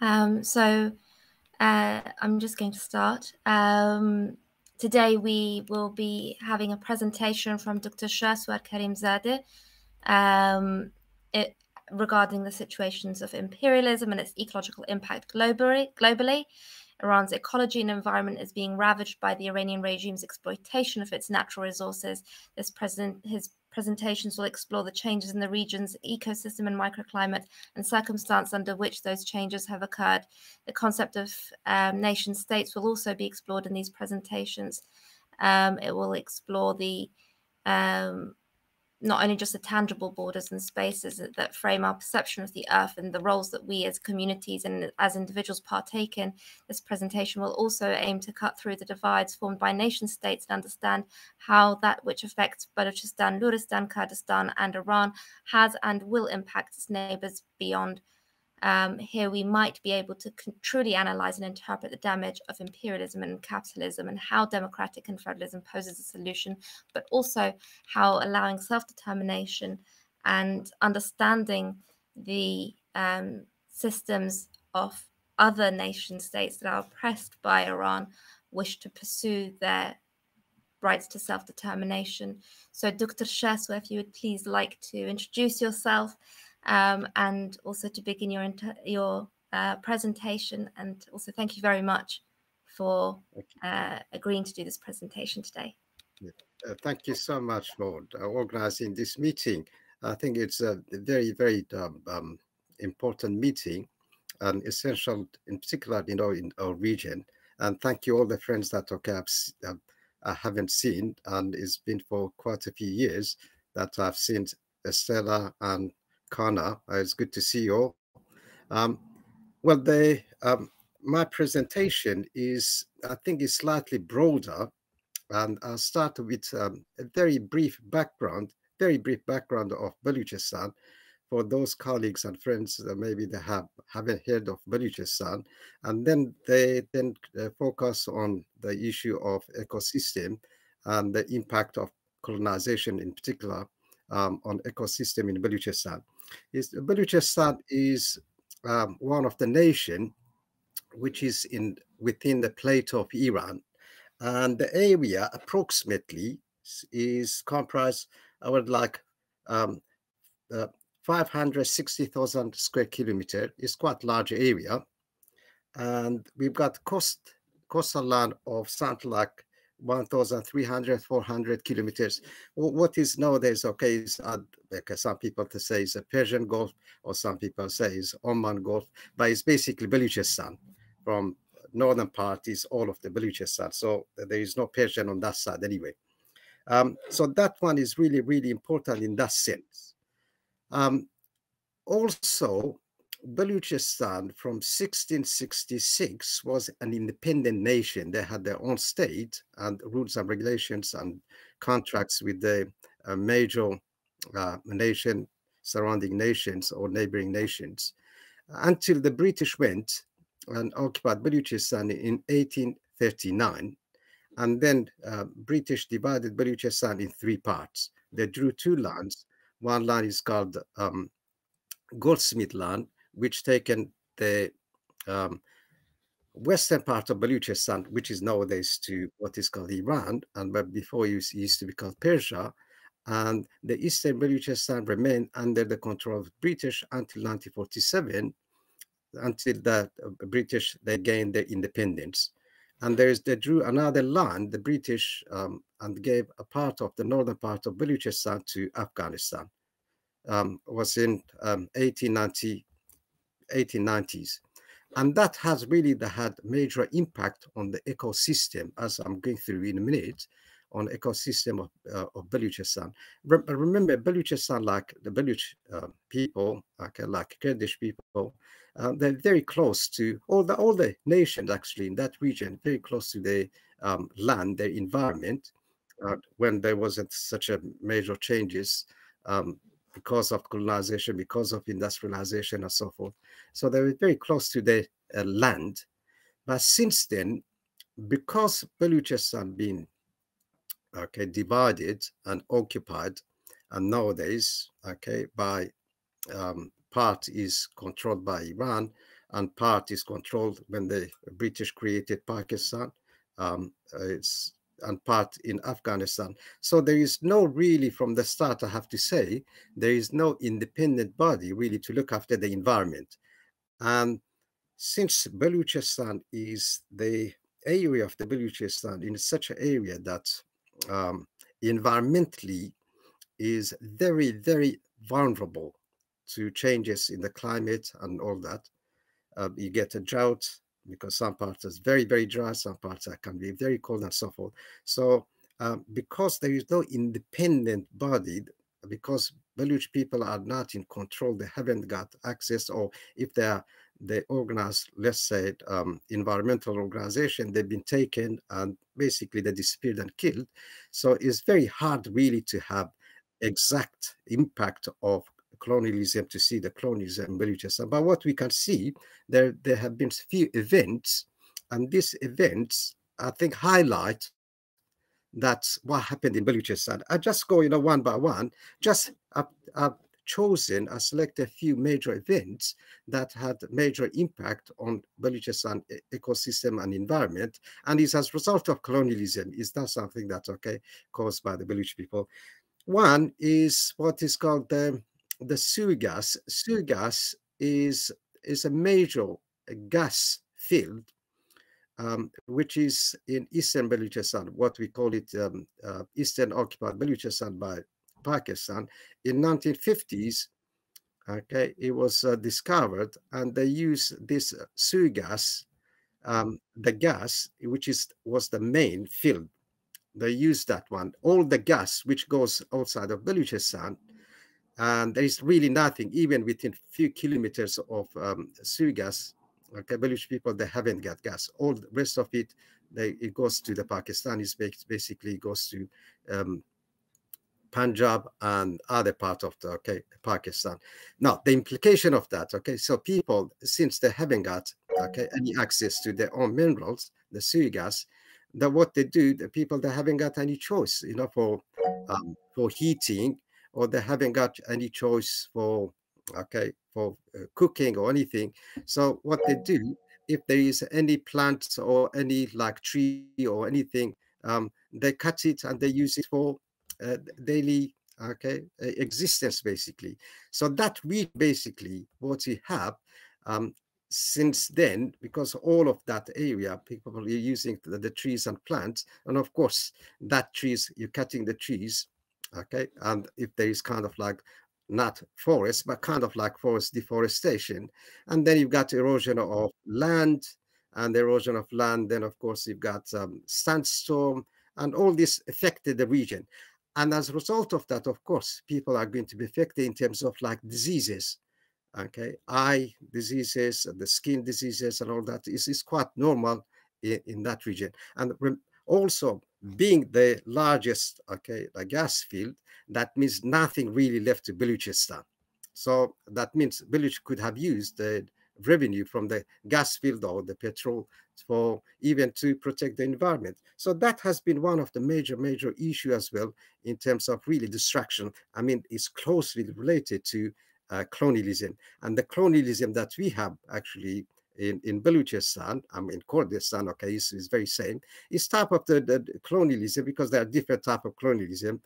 Um, so uh, I'm just going to start. Um, today we will be having a presentation from Dr. Shahzavar Karimzadi um, it, regarding the situations of imperialism and its ecological impact globally. globally. Iran's ecology and environment is being ravaged by the Iranian regime's exploitation of its natural resources. This president, his presentations will explore the changes in the region's ecosystem and microclimate and circumstance under which those changes have occurred. The concept of um, nation states will also be explored in these presentations. Um, it will explore the um, not only just the tangible borders and spaces that frame our perception of the earth and the roles that we as communities and as individuals partake in, this presentation will also aim to cut through the divides formed by nation states and understand how that which affects Balochistan, Luristan, Kurdistan, and Iran has and will impact its neighbors beyond um, here we might be able to truly analyze and interpret the damage of imperialism and capitalism and how democratic confederalism poses a solution, but also how allowing self determination and understanding the um, systems of other nation states that are oppressed by Iran wish to pursue their rights to self determination. So, Dr. Shahzavar, if you would please like to introduce yourself um, and also to begin your your uh, presentation. And also, thank you very much for uh, agreeing to do this presentation today. Yeah. Uh, thank you so much for uh, organizing this meeting. I think it's a very, very um, um, important meeting and essential, in particular, you know, in our region. And thank you all the friends that okay, I've, I haven't seen, and it's been for quite a few years that I've seen Estella and Kana. Uh, it's good to see you all. Um, well, the, um, my presentation is, I think, is slightly broader, and I'll start with um, a very brief background, very brief background of Baluchistan for those colleagues and friends that maybe they have haven't heard of Baluchistan, and then they then uh, focus on the issue of ecosystem and the impact of colonization in particular um, on ecosystem in Baluchistan is Baluchistan is um, one of the nation which is in within the plate of Iran, and the area approximately is comprised I would like um, uh, 560,000 square kilometer. is quite large area, and we've got coast coastal land of something like 1,300, 400 kilometers. What is nowadays, okay, is like some people to say it's a Persian Gulf, or some people say it's Oman Gulf, but it's basically Baluchistan. From northern part is all of the Baluchistan. So there is no Persian on that side anyway. Um, so that one is really, really important in that sense. Um, also, Baluchistan from 1666 was an independent nation. They had their own state and rules and regulations and contracts with the uh, major uh, nation, surrounding nations or neighboring nations, until the British went and occupied Baluchistan in 1839. And then uh, British divided Baluchistan in three parts. They drew two lands. One land is called um, Goldsmid land, which taken the um, western part of Baluchistan, which is nowadays to what is called Iran, and but before it used to be called Persia, and the eastern Baluchistan remained under the control of British until 1947, until the uh, British they gained their independence. And there is they drew another land, the British, um, and gave a part of the northern part of Baluchistan to Afghanistan. Um, was in um, 1890 1890s. And that has really had major impact on the ecosystem, as I'm going through in a minute, on ecosystem of, uh, of Baluchistan. Re remember, Baluchistan, like the Baluch uh, people, like, like Kurdish people, uh, they're very close to all the all the nations actually in that region, very close to the um, land, their environment. Uh, when there wasn't such a major changes um, because of colonization, because of industrialization, and so forth. So they were very close to the uh, land. But since then, because Baluchistan been okay divided and occupied, and nowadays okay by um, part is controlled by Iran, and part is controlled when the British created Pakistan. Um, it's and part in Afghanistan. So there is no really from the start, I have to say, there is no independent body really to look after the environment. And since Baluchistan is the area of the Baluchistan in such an area that um, environmentally is very, very vulnerable to changes in the climate and all that. Uh, you get a drought because some parts is very, very dry, some parts can be very cold and so forth. So um, because there is no independent body, because Baluch people are not in control, they haven't got access, or if they are they organized, let's say, um, environmental organization, they've been taken and basically they disappeared and killed. So it's very hard really to have exact impact of colonialism to see the colonialism in But what we can see, there, there have been few events, and these events, I think, highlight that's what happened in Baluchistan. I just go, you know, one by one, just I've, I've chosen, I select a few major events that had major impact on Baluchistan ecosystem and environment. And it's as a result of colonialism. Is that something that's okay, caused by the Baluch people? One is what is called the the Sui gas. Sugas is is a major gas field, um, which is in eastern Baluchistan, what we call it um, uh, eastern occupied Baluchistan by Pakistan. In 1950s, okay, it was uh, discovered, and they use this uh, Sui gas, um, the gas, which is was the main field. They use that one. All the gas which goes outside of Baluchistan and there is really nothing even within a few kilometers of um, Sui gas okay Baluch people they haven't got gas all the rest of it they it goes to the Pakistanis basically goes to um, Punjab and other part of the okay Pakistan. Now the implication of that okay so people since they haven't got okay any access to their own minerals the Sui gas that what they do the people they haven't got any choice you know for um, for heating or they haven't got any choice for okay for uh, cooking or anything. So what they do if there is any plants or any like tree or anything um, they cut it and they use it for daily okay existence basically. So that we basically what we have um, since then because all of that area people are using the, the trees and plants and of course that trees you're cutting the trees okay and if there is kind of like not forest but kind of like forest deforestation and then you've got erosion of land and erosion of land then of course you've got um, sandstorm and all this affected the region and as a result of that of course people are going to be affected in terms of like diseases okay? Eye diseases and the skin diseases and all that is, is quite normal in, in that region. And also being the largest okay the gas field that means nothing really left to Baluchistan so that means Baluch could have used the revenue from the gas field or the petrol for even to protect the environment so that has been one of the major major issue as well in terms of really destruction i mean it's closely related to uh, colonialism and the colonialism that we have actually in, in Baluchistan, I mean Kurdistan, okay, is, is very same. It's type of the, the, colonialism because there are different type of colonialism.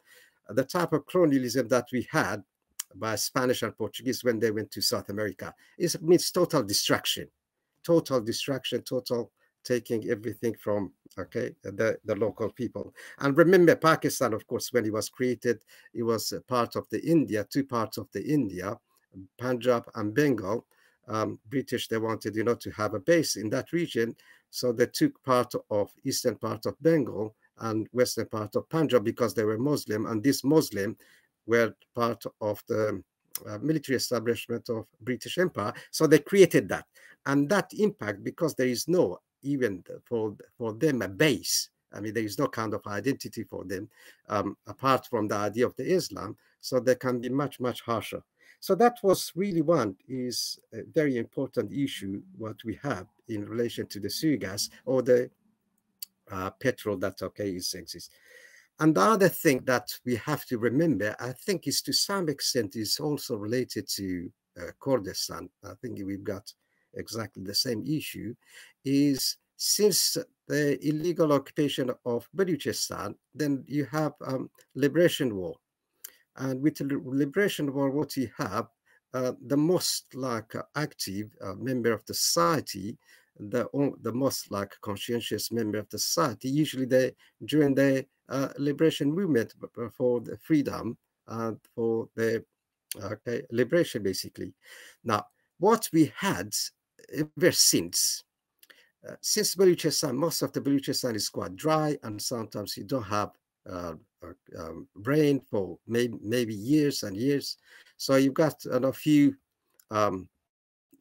The type of colonialism that we had by Spanish and Portuguese when they went to South America. It means total destruction, total destruction, total taking everything from okay the the local people. And remember pakistan of course when it was created it was part of the india two parts of the india punjab and bengal. Um, British, they wanted, you know, to have a base in that region. So they took part of eastern part of Bengal and western part of Punjab because they were Muslim, and this Muslim were part of the uh, military establishment of British Empire. So they created that, and that impact because there is no even for for them a base. I mean, there is no kind of identity for them um, apart from the idea of the Islam. So they can be much much harsher. So that was really one is a very important issue what we have in relation to the Sui gas or the uh, petrol that okay is exists. And the other thing that we have to remember, I think, is to some extent is also related to uh, Kurdistan. I think we've got exactly the same issue, is since the illegal occupation of Baluchistan, then you have um, liberation war. And with liberation war, what you have, uh, the most like active uh, member of the society, the, the most like conscientious member of the society, usually they during the uh, liberation movement for the freedom and for the okay liberation basically. Now, what we had ever since uh, since Baluchistan, most of the Baluchistan is quite dry, and sometimes you don't have uh, um, rain for maybe maybe years and years. So you've got a few um,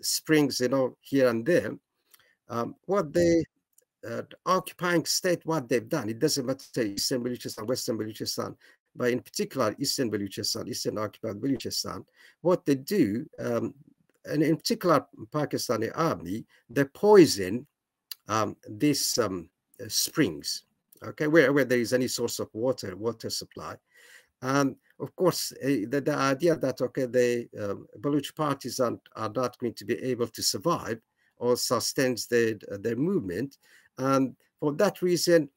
springs, you know, here and there. Um, what they uh, occupying state, what they've done, it doesn't matter Eastern Baluchistan, Western Baluchistan, but in particular Eastern Baluchistan, Eastern occupied Baluchistan, what they do, um, and in particular Pakistani army, they poison um, these um, uh, springs, okay, where, where there is any source of water, water supply. And of course, uh, the, the idea that, okay, the um, Baluch partisans are not going to be able to survive or sustains their, their movement. And for that reason,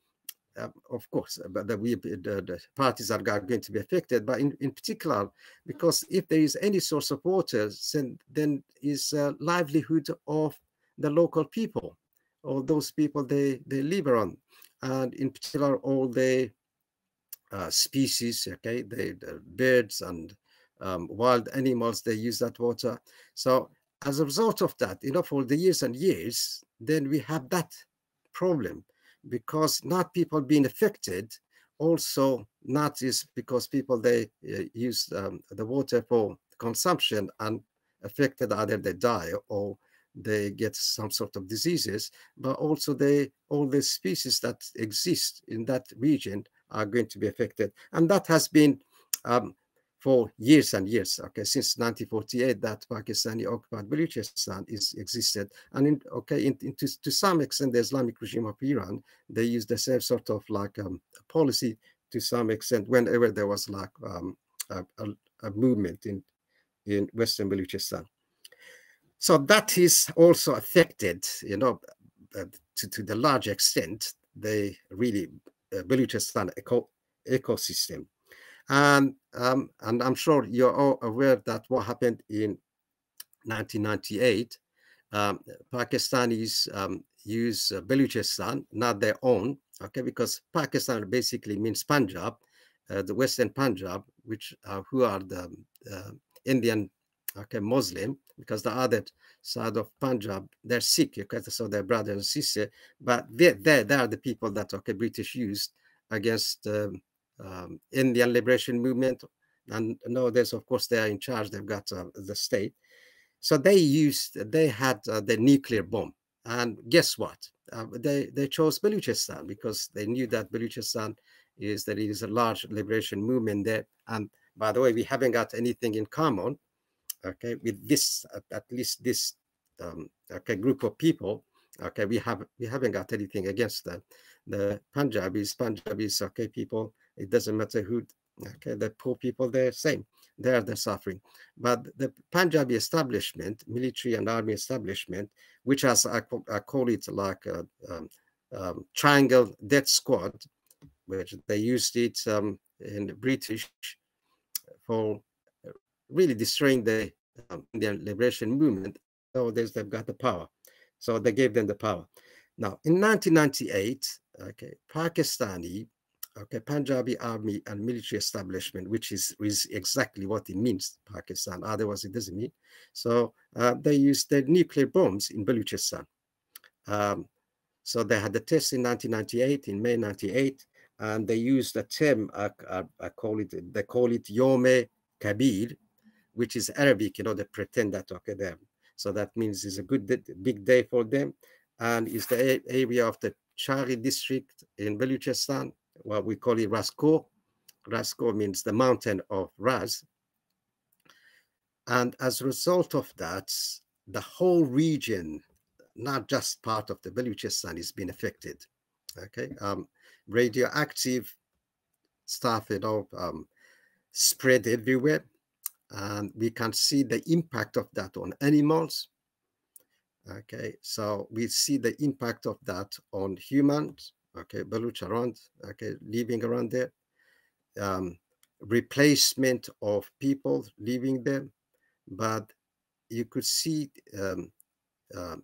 uh, of course, uh, but the, we, the, the, parties are going to be affected. But in, in particular, because if there is any source of water, then, then is uh, livelihood of the local people all those people they they live around and in particular all the uh, species okay the, the birds and um, wild animals they use that water so as a result of that you know for the years and years then we have that problem because not people being affected also not is because people they uh, use um, the water for consumption and affected either they die or they get some sort of diseases, but also they all the species that exist in that region are going to be affected. And that has been um, for years and years, okay, since 1948 that Pakistani occupied Baluchistan is existed. And in, okay, in, in to, to, some extent, the Islamic regime of Iran, they use the same sort of like um, policy to some extent whenever there was like um, a, a, a movement in, in Western Baluchistan. So that is also affected, you know, uh, to, to the large extent, the really uh, Baluchistan eco ecosystem. And, um, and I'm sure you're all aware that what happened in 1998, um, Pakistanis um, use uh, Baluchistan, not their own, okay, because Pakistan basically means Punjab, uh, the Western Punjab, which uh, who are the Indian okay, Muslim, because the other side of Punjab, they're Sikh, okay, so they're brothers and sisters, but they they they are the people that okay British used against um, um, Indian liberation movement, and nowadays, of course, they are in charge. They've got uh, the state, so they used they had uh, the nuclear bomb, and guess what? Uh, they they chose Baluchistan because they knew that Baluchistan is that it is a large liberation movement there, and by the way, we haven't got anything in common okay with this at, at least this um, okay group of people okay. We have we haven't got anything against them the punjabis. Punjabis okay people it doesn't matter who okay the poor people they're same they're the suffering but the punjabi establishment military and army establishment which has i, I call it like a, um, um, triangle death squad which they used it um, in the british for really destroying the um, Indian liberation movement. Nowadays, they've got the power. So they gave them the power. Now, in 1998, okay, Pakistani, okay, Punjabi army and military establishment, which is, is exactly what it means, Pakistan. Otherwise, it doesn't mean. So uh, they used the nuclear bombs in Baluchistan. Um, so they had the test in 1998, in May 98, and they used a term, I, I, I call it, they call it Yome Kabir, which is Arabic, you know, they pretend that, okay, them. So that means it's a good, big day for them. And it's the area of the Chagai district in Baluchistan, what we call it Rasko. Rasko means the mountain of Raz. And as a result of that, the whole region, not just part of the Baluchistan, is being affected. Okay, um, radioactive stuff, you know, um, spread everywhere and we can see the impact of that on animals Okay, so we see the impact of that on humans. Okay, Baluch around. Okay, living around there. Um, replacement of people living there, but you could see um, uh,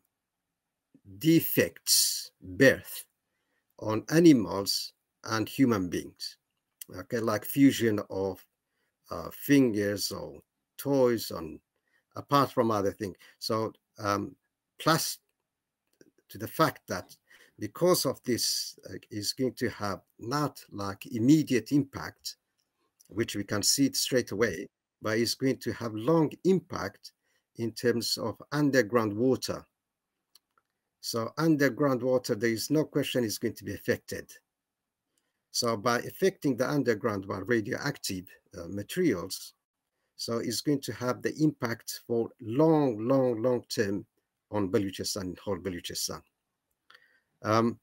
defects, birth on animals and human beings. Okay, like fusion of uh, fingers or toys on apart from other things. So um, plus to the fact that because of this uh, is going to have not like immediate impact, which we can see it straight away, but it's going to have long impact in terms of underground water. So underground water, there is no question is going to be affected. So by affecting the underground by radioactive uh, materials, so it's going to have the impact for long, long, long term on Baluchistan, whole Baluchistan. Um,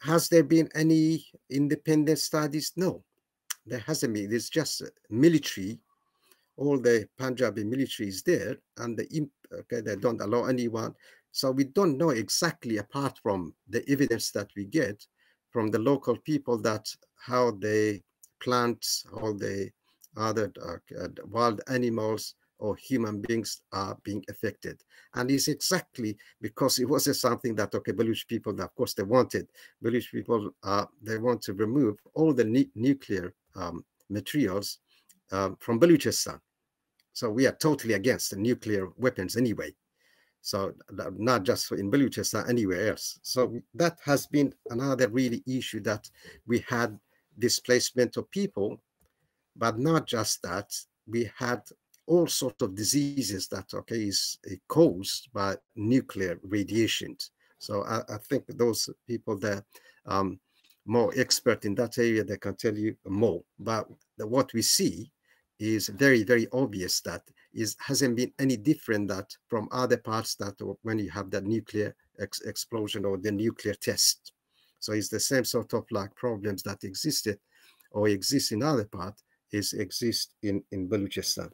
has there been any independent studies? No, there hasn't been. It's just military. All the Punjabi military is there, and the okay, they don't allow anyone. So we don't know exactly, apart from the evidence that we get from the local people, that how they plant, all the other uh, wild animals or human beings are being affected. And it's exactly because it was something that, okay, Baluch people, of course, they wanted. Baluch people, uh, they want to remove all the nuclear um, materials um, from Baluchistan. So we are totally against the nuclear weapons anyway. So not just in Baluchistan, anywhere else. So that has been another really issue that we had displacement of people but not just that, we had all sorts of diseases that okay is caused by nuclear radiation. So I, I think those people that um, more expert in that area, they can tell you more. But what we see is very, very obvious that is hasn't been any different that from other parts that when you have the nuclear ex explosion or the nuclear test. So it's the same sort of like problems that existed or exist in other parts is exist in, in Baluchistan.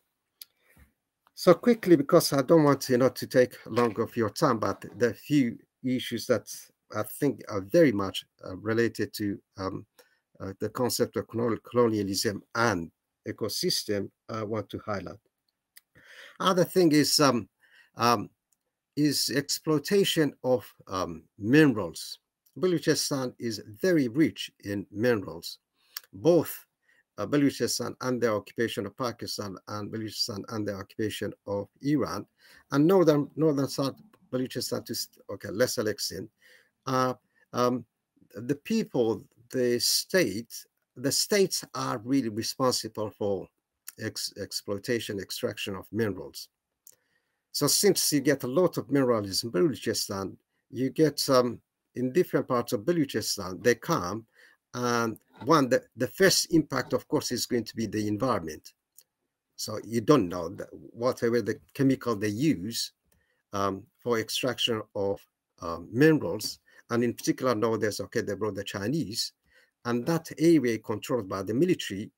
So quickly, because I don't want you know to take long of your time, but the few issues that I think are very much uh, related to um, uh, the concept of colonialism and ecosystem, I want to highlight. Other thing is um, um, is exploitation of um, minerals. Baluchistan is very rich in minerals, both uh, Baluchistan under occupation of Pakistan and Baluchistan under occupation of Iran, and northern northern South Baluchistan to okay lesser extent. Uh, um, the people, the state, the states are really responsible for ex exploitation, extraction of minerals. So since you get a lot of minerals in Baluchistan, you get some in different parts of Baluchistan, they come and one, the, the first impact, of course, is going to be the environment. So you don't know that whatever the chemical they use um, for extraction of um, minerals, and in particular nowadays, okay, they brought the Chinese, and that area controlled by the military.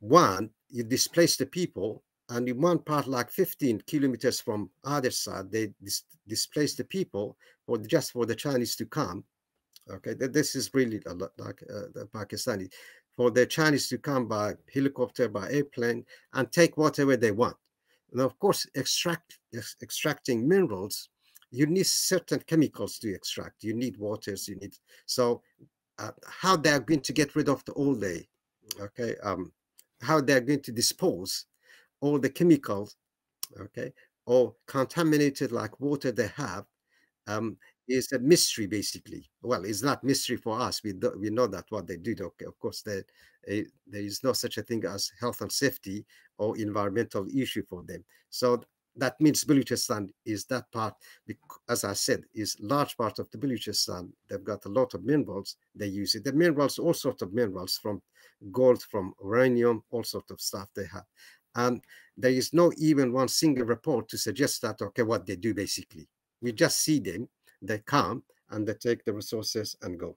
One, you displace the people, and in one part, like 15 kilometers from other side, they dis displace the people for just for the Chinese to come Okay, this is really like uh, the Pakistani. For the Chinese to come by helicopter, by airplane, and take whatever they want. And of course, extract extracting minerals, you need certain chemicals to extract. You need waters. You need so uh, how they are going to get rid of the all day, okay? Um, how they are going to dispose all the chemicals, okay, or contaminated like water they have, um, is a mystery basically well it's not mystery for us we do, we know that what they did okay of course there uh, there is no such a thing as health and safety or environmental issue for them so that means Baluchistan is that part, as I said, is large part of the Baluchistan. They've got a lot of minerals. They use it. The minerals, all sorts of minerals from gold, from uranium, all sorts of stuff they have. And there is no even one single report to suggest that, okay, what they do basically. We just see them they come and they take the resources and go.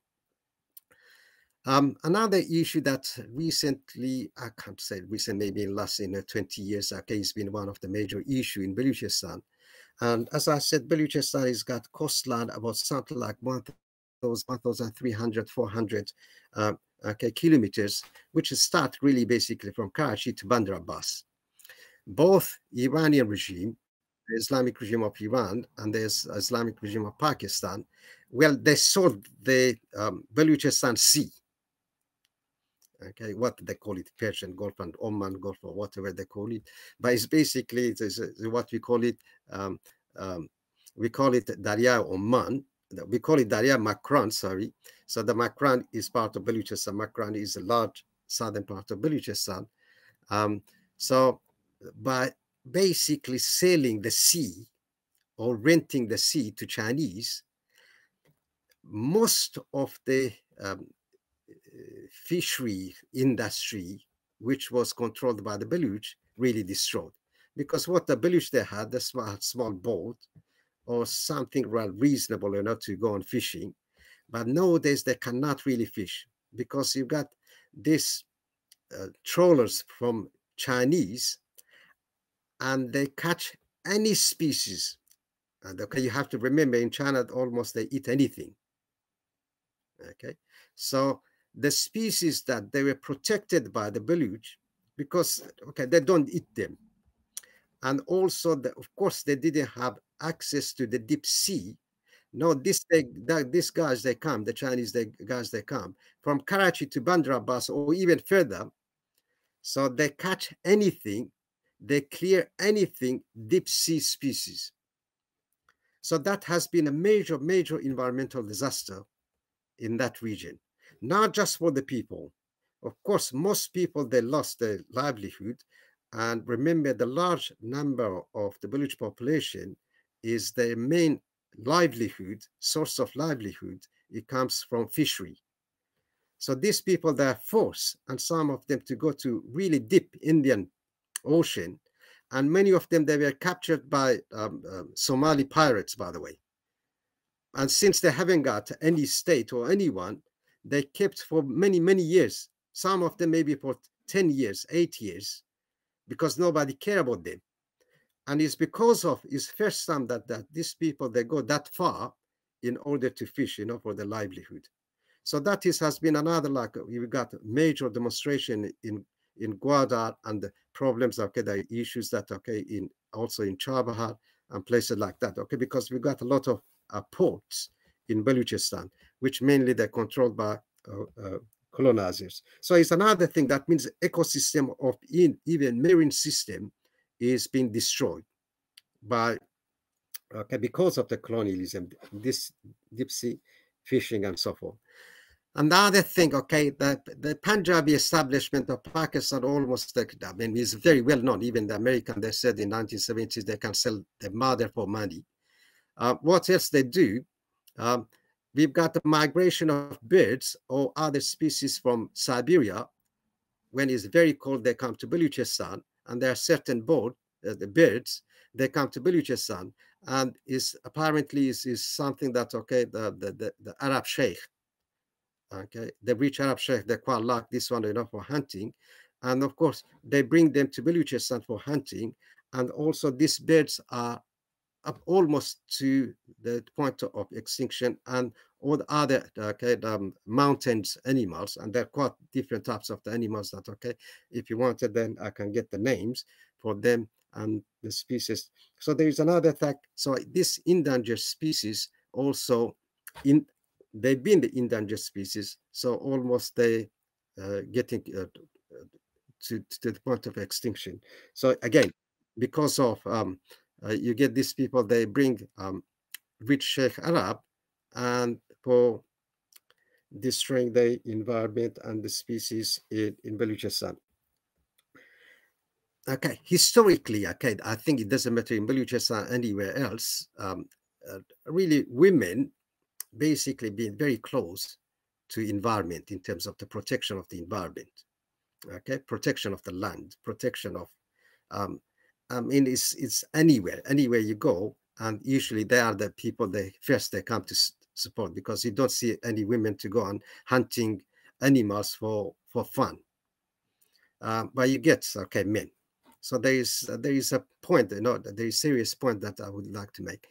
Um, another issue that recently, I can't say recent, maybe in last in uh, 20 years, okay, has been one of the major issue in Baluchistan, And as I said, Baluchistan has got coastline about something like 1,300, 400 uh, okay, kilometers, which start really basically from Karachi to Bandar Abbas. Both Iranian regime, the Islamic regime of Iran, and the Islamic regime of Pakistan, well, they sold the um, Baluchistan Sea. Okay what they call it persian gulf and oman gulf or whatever they call it. But it's basically it's, what we call it um, um, we call it daria oman. We call it daria makran sorry. So the makran is part of baluchistan makran is a large southern part of baluchistan um, so by basically selling the sea or renting the sea to chinese most of the um, fishery industry, which was controlled by the Baluch, really destroyed. Because what the Baluch they had, the small, small boat or something reasonable enough to go on fishing. But nowadays they cannot really fish because you've got these uh, trawlers from Chinese and they catch any species. And okay, you have to remember in China, almost they eat anything. Okay, so the species that they were protected by the Baluch because okay they don't eat them and also the, of course they didn't have access to the deep sea no this they that, these guys they come the chinese they, guys they come from karachi to bandar abbas or even further so they catch anything they clear anything deep sea species so that has been a major major environmental disaster in that region not just for the people. Of course, most people, they lost their livelihood. And remember, the large number of the village population is their main livelihood, source of livelihood. It comes from fishery. So these people, they are forced, and some of them to go to really deep Indian Ocean. And many of them, they were captured by um, um, Somali pirates, by the way. And since they haven't got any state or anyone, they kept for many, many years. Some of them maybe for 10 years, eight years, because nobody care about them. And it's because of it's first time that, that these people, they go that far in order to fish, you know, for their livelihood. So that is has been another like we got major demonstration in in Gwadar and the problems, okay, the issues that okay in also in Chabahar and places like that, okay, because we got a lot of uh, ports in Baluchistan, which mainly they're controlled by uh, uh, colonizers. So it's another thing that means ecosystem of in, even marine system is being destroyed by okay because of the colonialism, this deep sea fishing and so forth. And the other thing, okay, the, the Punjabi establishment of Pakistan almost, I mean, is very well known. Even the American, they said in 1970s they can sell the mother for money. Uh, what else they do? Um, we've got the migration of birds or other species from Siberia. When it's very cold, they come to Baluchistan, and there are certain uh, the birds, they come to Baluchistan, and is apparently is, is something that okay, the, the, the, the Arab Sheikh, okay, the rich Arab Sheikh, they quite like this one, you know, for hunting, and of course they bring them to Baluchistan for hunting, and also these birds are up almost to the point of extinction and all the other okay um, mountains animals. And there are quite different types of the animals that okay if you wanted then i can get the names for them and the species. So there is another fact. So this endangered species also in they've been the endangered species so almost they uh, getting uh, to, to the point of extinction so again because of um, uh, you get these people, they bring um, rich Sheikh Arab and for destroying the environment and the species in, in Baluchistan. Okay, historically, okay, I think it doesn't matter in Baluchistan anywhere else. Um, uh, really, women basically being very close to environment in terms of the protection of the environment. Okay, protection of the land, protection of um, I mean, it's it's anywhere, anywhere you go, and usually they are the people they first they come to support because you don't see any women to go on hunting animals for for fun. Uh, but you get okay men. So there is there is a point, you know, there is a serious point that I would like to make.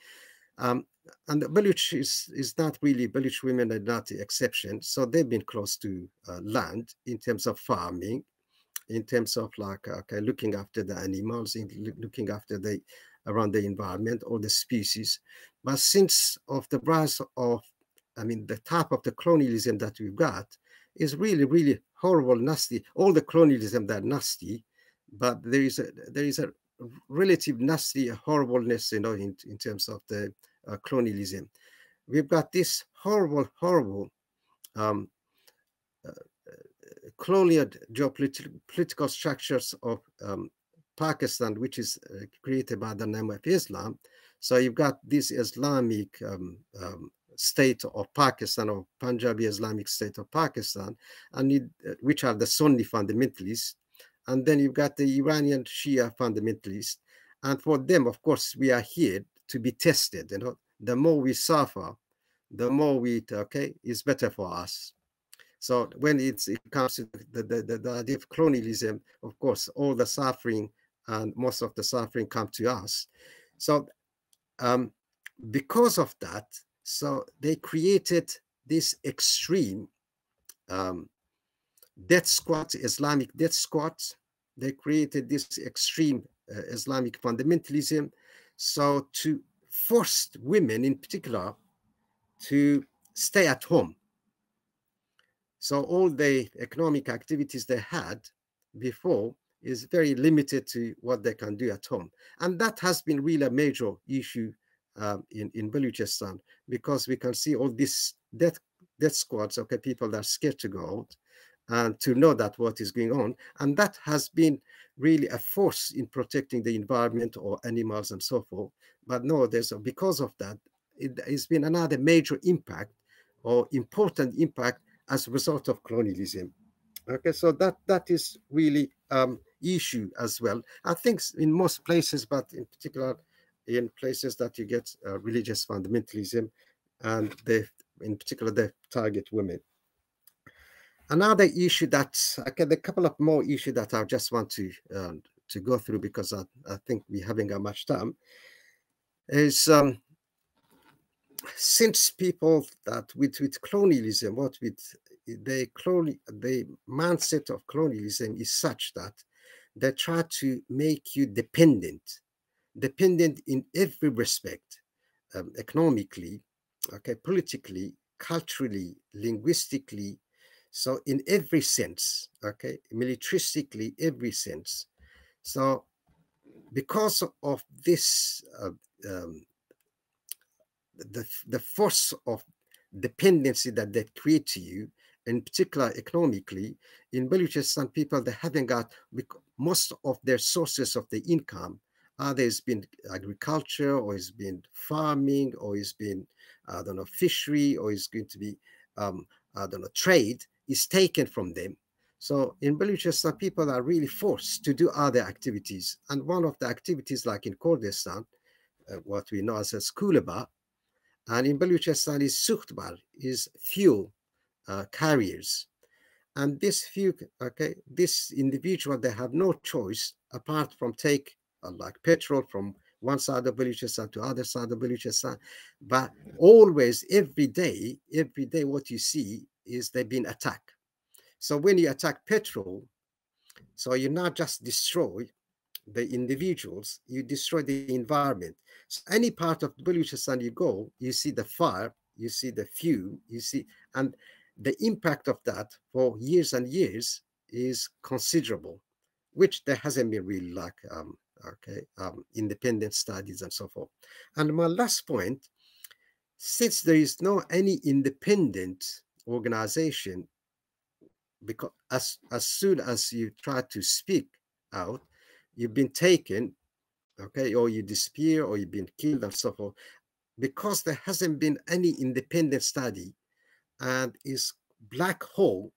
Um, and Baluch is, is not really, Baluch women are not the exception. So they've been close to uh, land in terms of farming, in terms of like, okay, looking after the animals, in looking after the, around the environment or the species. But since of the rise of, I mean, the type of the colonialism that we've got is really, really horrible, nasty. All the colonialism that nasty, but there is a, there is a relative nasty horribleness, you know, in, in terms of the uh, colonialism. We've got this horrible, horrible um, uh, colonial geopolitical structures of um, Pakistan, which is uh, created by the name of Islam. So you've got this Islamic um, um, state of Pakistan or Punjabi Islamic state of Pakistan, and it, uh, which are the Sunni fundamentalists. And then you've got the Iranian Shia fundamentalists. And for them, of course, we are here to be tested. You know, the more we suffer, the more we okay is better for us. So when it comes to the, the, the, the idea of colonialism, of course, all the suffering and most of the suffering come to us. So um, because of that, so they created this extreme um, death squad, Islamic death squad. They created this extreme uh, Islamic fundamentalism. So to force women in particular to stay at home so all the economic activities they had before is very limited to what they can do at home. And that has been really a major issue um, in, in Baluchistan because we can see all these death, death squads, okay, people that are scared to go out and to know that what is going on. And that has been really a force in protecting the environment or animals and so forth. But no, there's a, because of that, it, it's been another major impact or important impact as a result of colonialism. Okay, so that that is really um, issue as well. I think in most places, but in particular in places that you get uh, religious fundamentalism, and they, in particular, they target women. Another issue that okay, a couple of more issues that I just want to uh, to go through because I, I think we haven't got much time is um, since people that with with colonialism, what with the colonial the mindset of colonialism is such that they try to make you dependent, dependent in every respect, um, economically, okay, politically, culturally, linguistically, so in every sense, okay, militaristically, every sense. So because of this uh, um, the, the force of dependency that they create to you, in particular economically, in Baluchistan, people that haven't got most of their sources of the income, either it's been agriculture or it's been farming or it's been, I don't know, fishery or it's going to be, um, I don't know, trade, is taken from them. So in Baluchistan, people are really forced to do other activities. And one of the activities, like in Kurdistan, uh, what we know as a skulaba, and in Baluchistan is suhtbar, is fuel uh, carriers. And this few, okay, this individual, they have no choice apart from take uh, like petrol from one side of Baluchistan to other side of Baluchistan. But always, every day, every day, what you see is they've been attacked. So when you attack petrol, so you not just destroy the individuals, you destroy the environment. So any part of Baluchistan you go, you see the fire, you see the fume, you see, and the impact of that for years and years is considerable, which there hasn't been really like um, okay um, independent studies and so forth. And my last point, since there is no any independent organization, because as as soon as you try to speak out, you've been taken, okay, or you disappear, or you've been killed, and so forth, because there hasn't been any independent study, and is black hole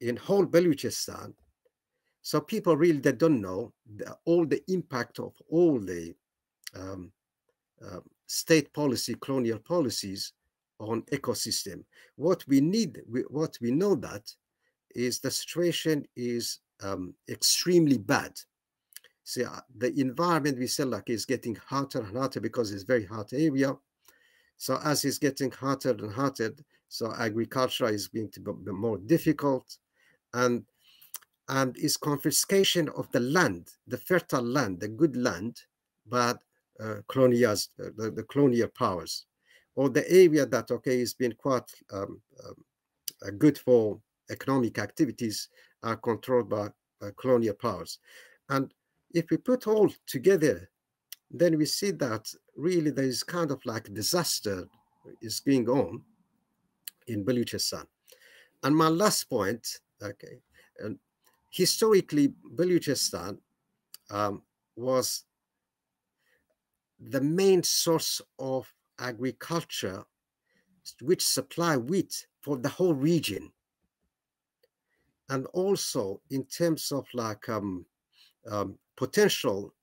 in whole Baluchistan. So people really they don't know the, all the impact of all the um, uh, state policy, colonial policies on ecosystem. What we need, what we know that is the situation is um, extremely bad. see uh, the environment we say like is getting hotter and hotter because it's very hot area. So as it's getting hotter and hotter, so agriculture is going to be more difficult, and and is confiscation of the land, the fertile land, the good land, but uh, colonial, uh, the, the, colonial powers, or the area that okay has been quite um, um, uh, good for economic activities are controlled by, by colonial powers, and if we put all together, then we see that really there is kind of like disaster is going on in Baluchistan. And my last point, okay, and historically Baluchistan um, was the main source of agriculture which supply wheat for the whole region and also in terms of like um, um, potential,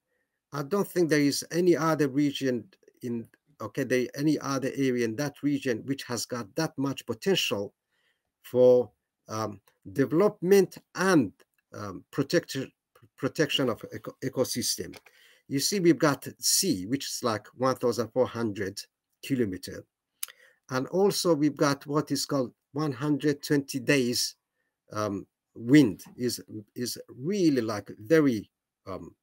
I don't think there is any other region in okay, there any other area in that region which has got that much potential for um, development and um, protection protection of eco ecosystem. You see, we've got sea, which is like 1,400 kilometer, and also we've got what is called 120 days um, wind is is really like very um,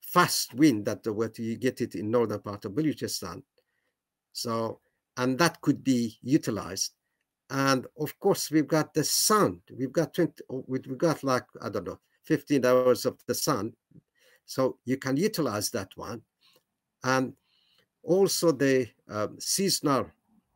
fast wind that what you get it in northern part of Balochistan. So, and that could be utilized. And of course, we've got the sun. We've got 20, we've got like, I don't know, 15 hours of the sun. So you can utilize that one. And also the um, seasonal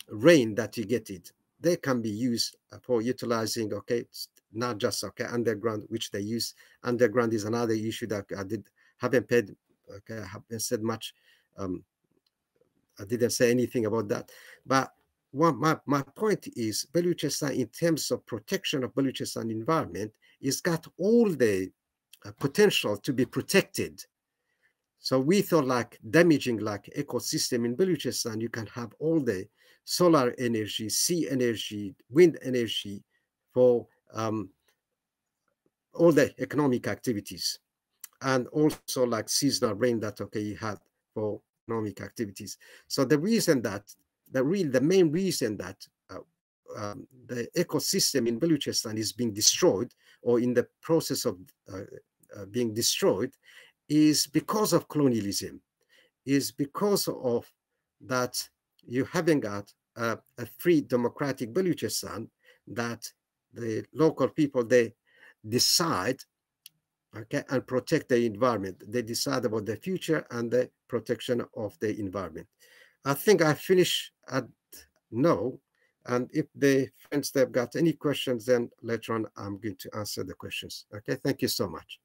rain that you get it, they can be used for utilizing, okay, not just okay underground, which they use. Underground is another issue that I did haven't paid okay, I haven't said much. Um, I didn't say anything about that. But one, my, my point is Baluchistan, in terms of protection of Baluchistan environment, is got all the uh, potential to be protected. So we thought like damaging like ecosystem in Baluchistan, you can have all the solar energy, sea energy, wind energy for um, all the economic activities. And also like seasonal rain that okay you had for economic activities. So the reason that the real the main reason that uh, um, the ecosystem in Baluchistan is being destroyed or in the process of uh, uh, being destroyed is because of colonialism is because of that you haven't got a, a free democratic Baluchistan that the local people they decide okay and protect the environment. They decide about the future and the protection of the environment. I think i finish at no and if the friends they've got any questions then later on i'm going to answer the questions. Okay thank you so much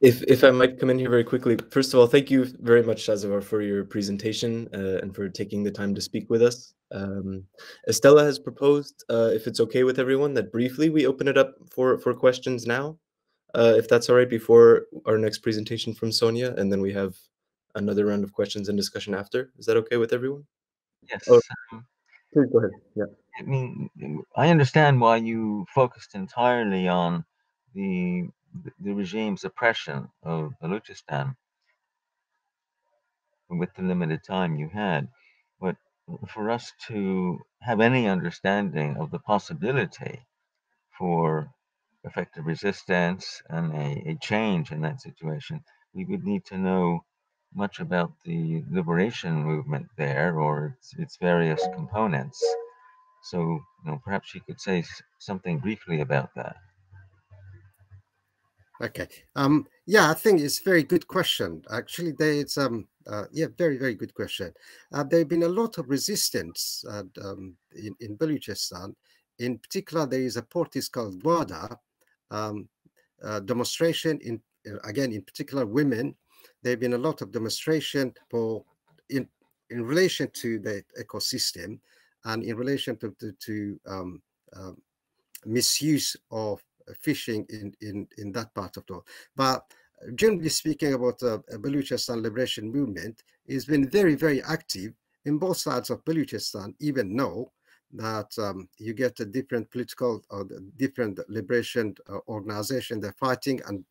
if if I might come in here very quickly, first of all, thank you very much, Shahzavar, for your presentation uh, and for taking the time to speak with us. Um, Estella has proposed, uh, if it's okay with everyone, that briefly we open it up for for questions now, uh, if that's all right, before our next presentation from Sonia, and then we have another round of questions and discussion after. Is that okay with everyone? Yes. Oh, um, please go ahead. Yeah. I mean, I understand why you focused entirely on the the regime's oppression of Balochistan with the limited time you had. But for us to have any understanding of the possibility for effective resistance and a, a change in that situation, we would need to know much about the liberation movement there or its, its various components. So, you know, perhaps you could say something briefly about that. Okay. Um, yeah, I think it's a very good question. Actually, there it's um, uh, yeah, very very good question. Uh, there have been a lot of resistance uh, um, in in Balochistan. In particular, there is a port is called Gwadar um, uh, demonstration. In uh, again, in particular, women. There have been a lot of demonstration for in in relation to the ecosystem and in relation to to, to um, um misuse of fishing in, in, in that part of the world. But generally speaking about uh, Baluchistan liberation movement, it's been very, very active in both sides of Baluchistan, even now that um, you get a different political or different liberation uh, organization they're fighting and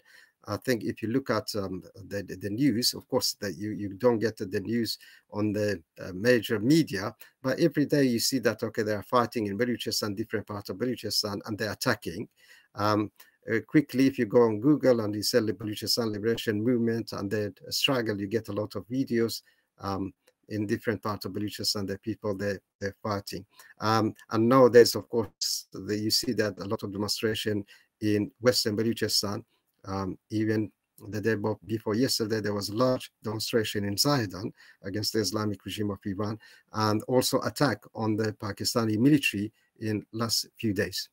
I think if you look at um, the, the news, of course, that you, you don't get the news on the uh, major media, but every day you see that, okay, they are fighting in Baluchistan, different parts of Baluchistan, and they're attacking. Um, uh, quickly, if you go on Google and you say the Baluchistan Liberation Movement and the struggle, you get a lot of videos um, in different parts of Baluchistan, the people they, they're fighting. Um, and nowadays, of course, the, you see that a lot of demonstration in Western Baluchistan, um, even the day before yesterday, there was a large demonstration in Zahedan against the Islamic regime of Iran and also attack on the Pakistani military in last few days.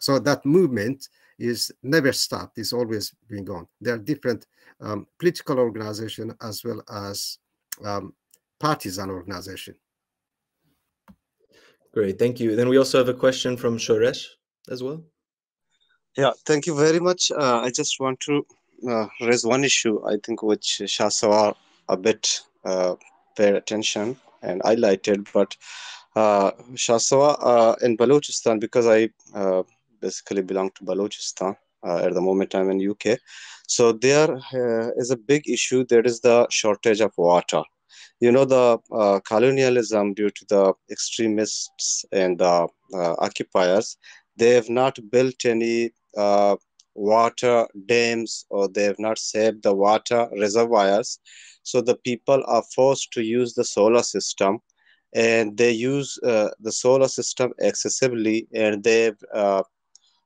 So that movement is never stopped, it's always been on. There are different um, political organization as well as um, partisan organization. Great, thank you. Then we also have a question from Shoresh as well. Yeah, thank you very much. Uh, I just want to uh, raise one issue, I think, which Shahzavar a bit uh, paid attention and highlighted, but uh, Shahzavar uh, in Balochistan, because I uh, basically belong to Balochistan uh, at the moment I'm in UK, so there uh, is a big issue. There is the shortage of water. You know, the colonialism due to the extremists and the occupiers, they have not built any uh, water dams or they have not saved the water reservoirs. So the people are forced to use the solar system and they use uh, the solar system excessively and they uh,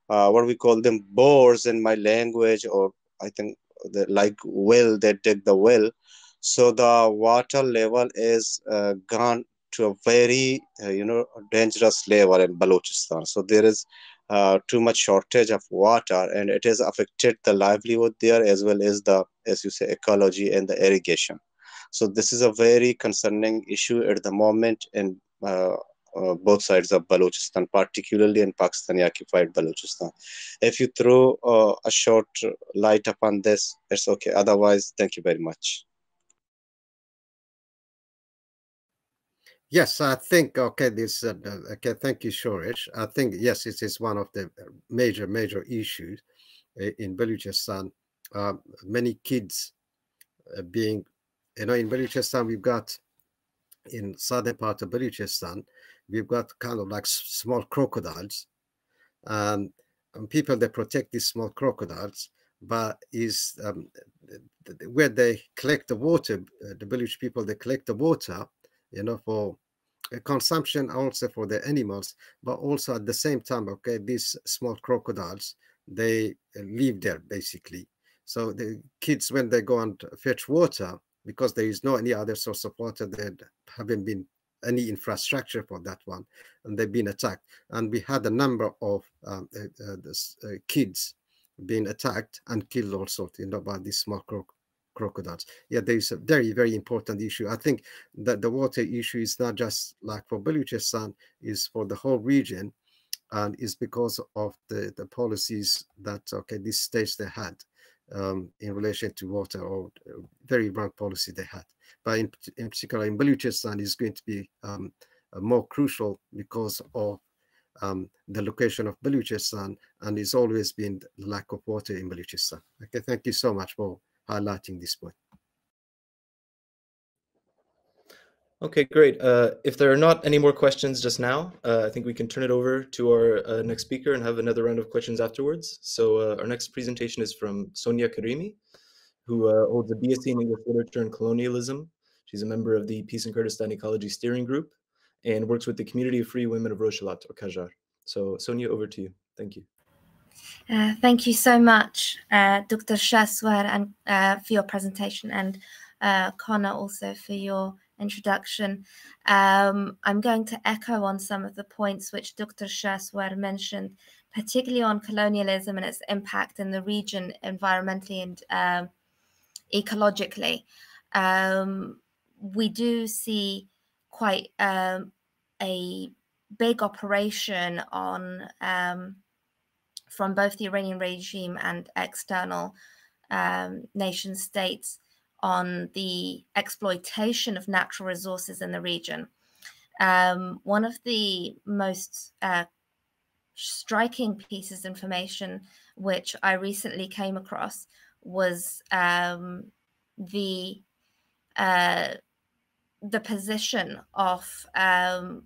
uh, what we call them bores in my language or I think the, like well they dig the well. So the water level is uh, gone to a very uh, you know dangerous level in Balochistan. So there is uh, too much shortage of water and it has affected the livelihood there as well as the as you say ecology and the irrigation so this is a very concerning issue at the moment in uh, uh, both sides of Balochistan, particularly in Pakistani occupied Balochistan. If you throw uh, a short light upon this, it's okay. Otherwise, thank you very much. Yes, I think okay. This uh, okay. Thank you, Shoresh. I think yes, it is one of the major major issues in Balochistan. Uh, many kids uh, being, you know, in Balochistan we've got in southern part of Balochistan we've got kind of like small crocodiles, and, and people they protect these small crocodiles, but is um, where they collect the water. Uh, the village people they collect the water you know, for consumption also for the animals, but also at the same time, okay, these small crocodiles, they uh, live there basically. So the kids, when they go and fetch water, because there is no any other source of water, that haven't been any infrastructure for that one, and they've been attacked. And we had a number of um, uh, uh, this, uh, kids being attacked and killed also, you know, by these small crocodiles crocodiles. Yeah, there is a very, very important issue. I think that the water issue is not just like for Baluchistan, is for the whole region, and is because of the, the policies that, okay, these states they had um, in relation to water or uh, very wrong policy they had. But in, in particular, in Baluchistan is going to be um, uh, more crucial because of um, the location of Baluchistan, and it's always been the lack of water in Baluchistan. Okay, thank you so much for highlighting this point. Okay, great. Uh, if there are not any more questions just now, uh, I think we can turn it over to our uh, next speaker and have another round of questions afterwards. So uh, our next presentation is from Sonia Karimi, who uh, holds a BSc in English Literature and Colonialism. She's a member of the Peace and Kurdistan Ecology Steering Group and works with the Community of Free Women of Rojhelat, or KJAR. So Sonia, over to you. Thank you. Uh, thank you so much, uh, Dr. Shahzavar, and uh, for your presentation, and uh, Connor also for your introduction. Um, I'm going to echo on some of the points which Dr. Shahzavar mentioned, particularly on colonialism and its impact in the region environmentally and um, ecologically. Um, we do see quite um, a big operation on um, from both the Iranian regime and external um, nation states on the exploitation of natural resources in the region. Um, one of the most uh, striking pieces of information which I recently came across was um, the uh, the position of um,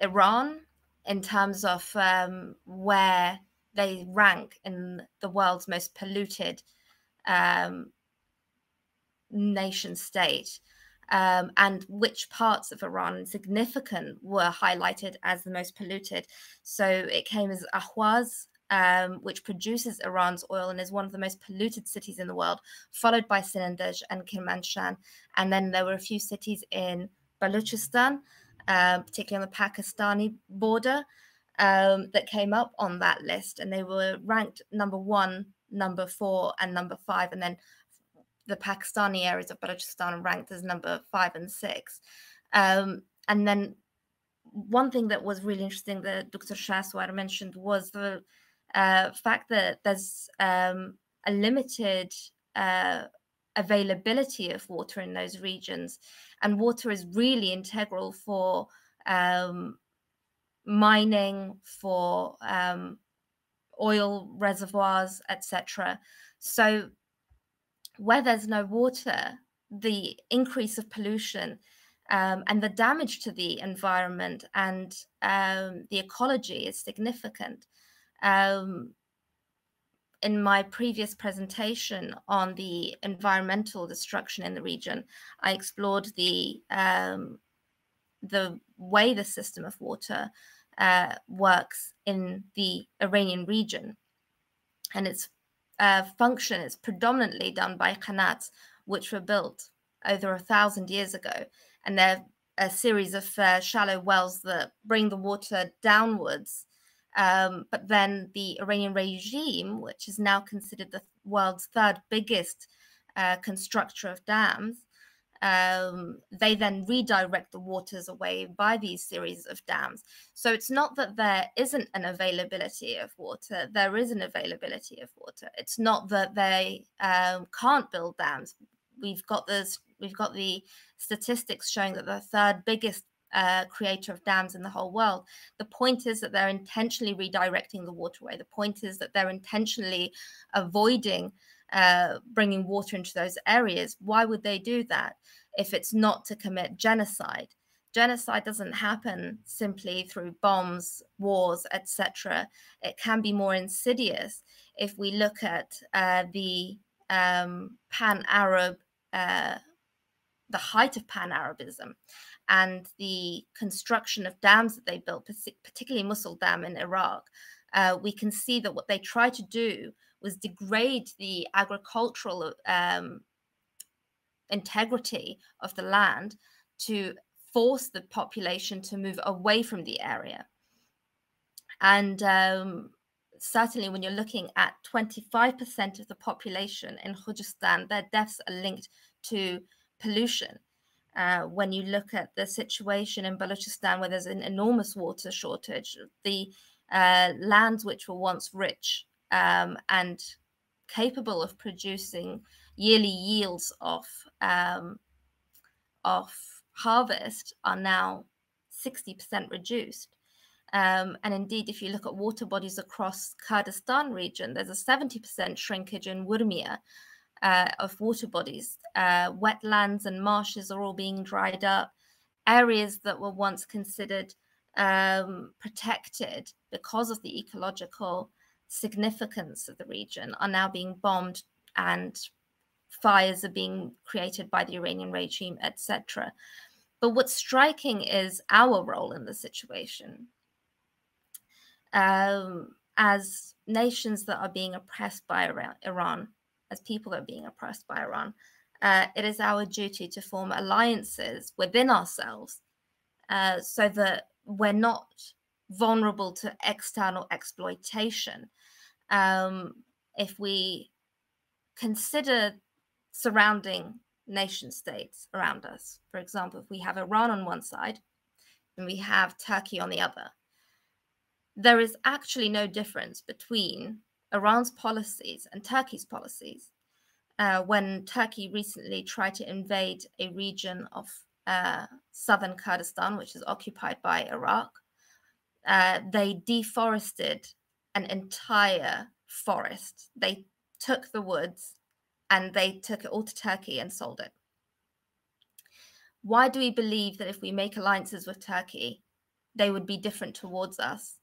Iran in terms of um, where they rank in the world's most polluted um, nation state. Um, and which parts of Iran significant were highlighted as the most polluted. So it came as Ahwaz, um, which produces Iran's oil and is one of the most polluted cities in the world, followed by Sanandaj and Kermanshah. And then there were a few cities in Balochistan, uh, particularly on the Pakistani border, um, that came up on that list. And they were ranked number one, number four, and number five. And then the Pakistani areas of Balochistan ranked as number five and six. Um, and then one thing that was really interesting that Dr. Shahzavar mentioned was the uh, fact that there's um, a limited uh, availability of water in those regions, and water is really integral for um, mining, for um, oil reservoirs, etc. So, where there's no water, the increase of pollution um, and the damage to the environment and um, the ecology is significant um, in my previous presentation on the environmental destruction in the region, I explored the um, the way the system of water uh, works in the Iranian region, and its uh, function is predominantly done by qanats, which were built over a thousand years ago, and they're a series of uh, shallow wells that bring the water downwards um, but then the Iranian regime, which is now considered the world's third biggest uh, constructor of dams, um, they then redirect the waters away by these series of dams. So it's not that there isn't an availability of water, there is an availability of water. It's not that they um, can't build dams. We've got this. We've got the statistics showing that the third biggest uh, creator of dams in the whole world. The point is that they're intentionally redirecting the waterway. The point is that they're intentionally avoiding uh, bringing water into those areas. Why would they do that if it's not to commit genocide? Genocide doesn't happen simply through bombs, wars, etc. It can be more insidious if we look at uh, the um, pan Arab, uh, the height of pan Arabism and the construction of dams that they built, particularly Mosul Dam in Iraq, uh, we can see that what they tried to do was degrade the agricultural um, integrity of the land to force the population to move away from the area. And um, certainly, when you're looking at 25% of the population in Khuzestan, their deaths are linked to pollution. Uh, when you look at the situation in Balochistan, where there's an enormous water shortage, the uh, lands which were once rich um, and capable of producing yearly yields of um, of harvest are now 60% reduced. Um, and indeed, if you look at water bodies across Kurdistan region, there's a 70% shrinkage in Urmia, uh, of water bodies. Uh, wetlands and marshes are all being dried up. Areas that were once considered um, protected because of the ecological significance of the region are now being bombed and fires are being created by the Iranian regime, etc. But what's striking is our role in the situation. Um, as nations that are being oppressed by Iran, as people are being oppressed by Iran, uh, it is our duty to form alliances within ourselves uh, so that we're not vulnerable to external exploitation. Um, if we consider surrounding nation states around us, for example, if we have Iran on one side and we have Turkey on the other, there is actually no difference between Iran's policies and Turkey's policies. Uh, when Turkey recently tried to invade a region of uh, southern Kurdistan, which is occupied by Iraq, uh, they deforested an entire forest. They took the woods and they took it all to Turkey and sold it. Why do we believe that if we make alliances with Turkey, they would be different towards us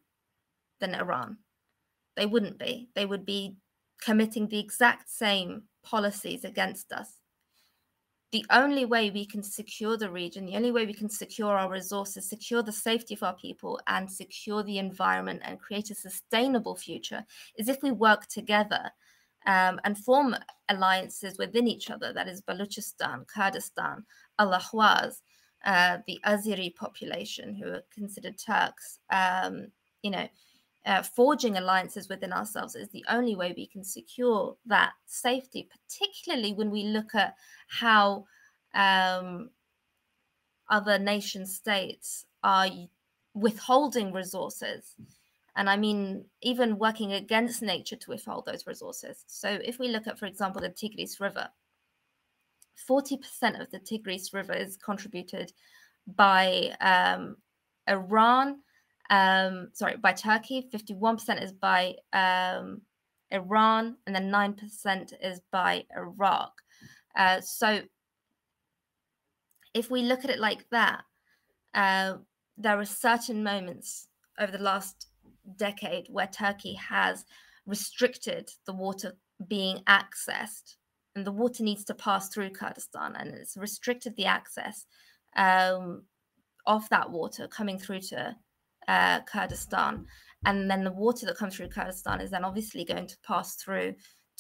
than Iran? They wouldn't be. They would be committing the exact same policies against us. The only way we can secure the region, the only way we can secure our resources, secure the safety of our people, and secure the environment and create a sustainable future is if we work together um, and form alliances within each other. That is Baluchistan, Kurdistan, Al Ahwaz, uh, the Azeri population who are considered Turks. Um, you know, uh, forging alliances within ourselves is the only way we can secure that safety, particularly when we look at how um, other nation states are withholding resources and I mean, even working against nature to withhold those resources. So if we look at, for example, the Tigris River, 40% of the Tigris River is contributed by um, Iran, um, sorry, by Turkey, 51% is by um, Iran, and then 9% is by Iraq. Uh, so if we look at it like that, uh, there are certain moments over the last decade where Turkey has restricted the water being accessed, and the water needs to pass through Kurdistan, and it's restricted the access um, of that water coming through to uh, Kurdistan. And then the water that comes through Kurdistan is then obviously going to pass through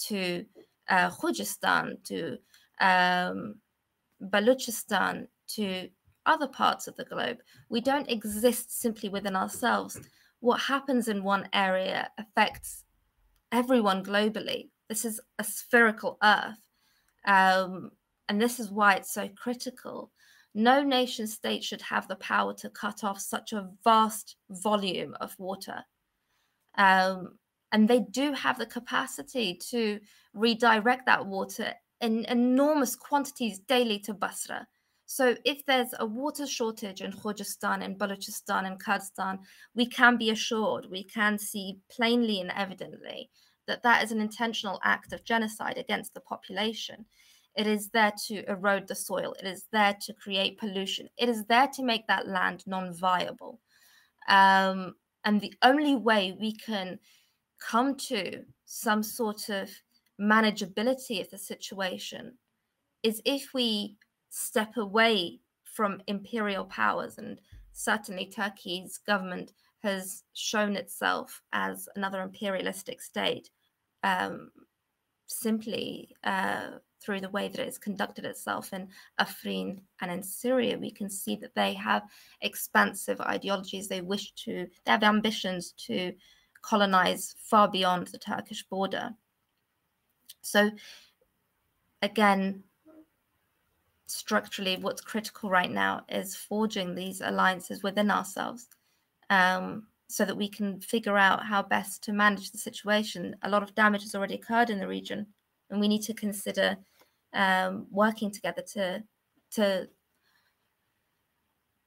to uh, Khuzestan, to um, Baluchistan, to other parts of the globe. We don't exist simply within ourselves what happens in one area affects everyone globally. This is a spherical Earth. Um, and this is why it's so critical. No nation state should have the power to cut off such a vast volume of water. Um, and they do have the capacity to redirect that water in enormous quantities daily to Basra. So if there's a water shortage in Khuzestan and Balochistan and Kurdistan, we can be assured, we can see plainly and evidently that that is an intentional act of genocide against the population. It is there to erode the soil. It is there to create pollution. It is there to make that land non-viable. Um, and the only way we can come to some sort of manageability of the situation is if we step away from imperial powers. And certainly, Turkey's government has shown itself as another imperialistic state um, simply uh, through the way that it's conducted itself in Afrin and in Syria. We can see that they have expansive ideologies. They wish to, they have ambitions to colonize far beyond the Turkish border. So, again, structurally what's critical right now is forging these alliances within ourselves um, so that we can figure out how best to manage the situation. A lot of damage has already occurred in the region, and we need to consider um, working together to to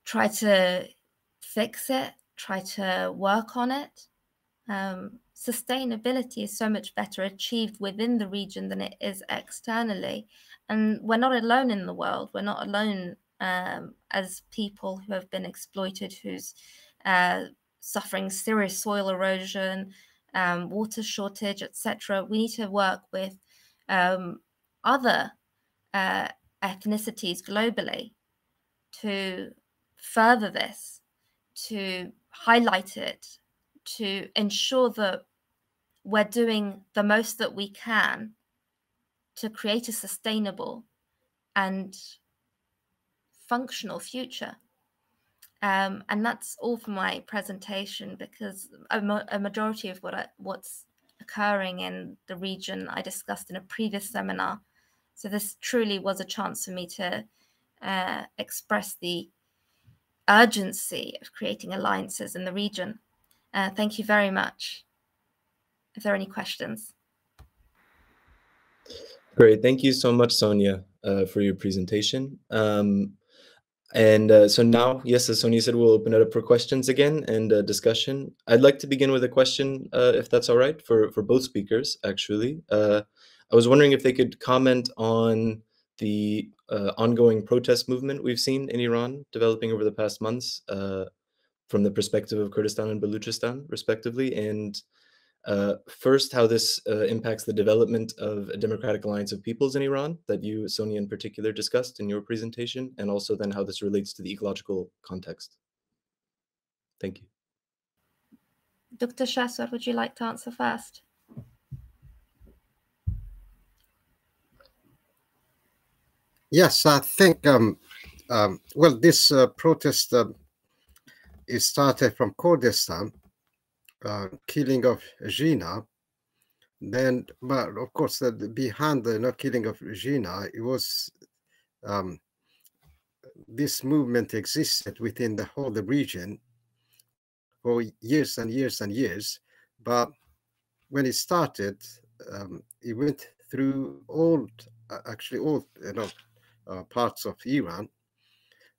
try to fix it, try to work on it. Um, sustainability is so much better achieved within the region than it is externally. And we're not alone in the world. We're not alone um, as people who have been exploited, who's uh, suffering serious soil erosion, um, water shortage, etc. We need to work with um, other uh, ethnicities globally to further this, to highlight it, to ensure that we're doing the most that we can to create a sustainable and functional future. Um, and that's all for my presentation because a, a majority of what I, what's occurring in the region I discussed in a previous seminar. So this truly was a chance for me to uh, express the urgency of creating alliances in the region. Uh, thank you very much. If there are any questions. Great. Thank you so much, Sonia, uh, for your presentation. Um, And uh, so now, yes, as Sonia said, we'll open it up for questions again and uh, discussion. I'd like to begin with a question, uh, if that's all right, for, for both speakers, actually. I was wondering if they could comment on the uh, ongoing protest movement we've seen in Iran developing over the past months uh, from the perspective of Kurdistan and Baluchistan, respectively, and uh, first, how this uh, impacts the development of a democratic alliance of peoples in Iran that you, Sonia, in particular, discussed in your presentation, and also then how this relates to the ecological context. Thank you. Dr. Shahzavar, would you like to answer first? Yes, I think, um, um, well, this uh, protest uh, is started from Kurdistan uh, killing of Jina, then, but of course, behind the not killing of Jina, it was um, this movement existed within the whole the region for years and years and years. But when it started, um, it went through all, uh, actually all, you know, parts of Iran.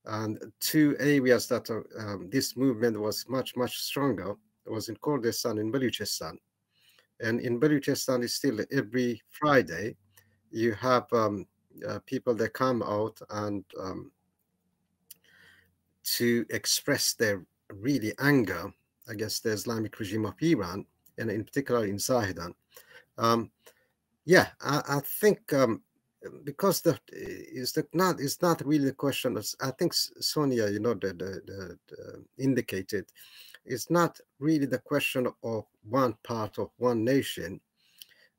And two areas that are, um, this movement was much, much stronger was in Kurdistan in Baluchistan. And in Baluchistan, is still every Friday, you have um, uh, people that come out and um, to express their really anger against the Islamic regime of Iran, and in particular in Zahedan. Um, yeah, I, I think um, because the is the not it's not really the question of I think Sonia, you know, the, the, the, the indicated it's not really the question of one part of one nation.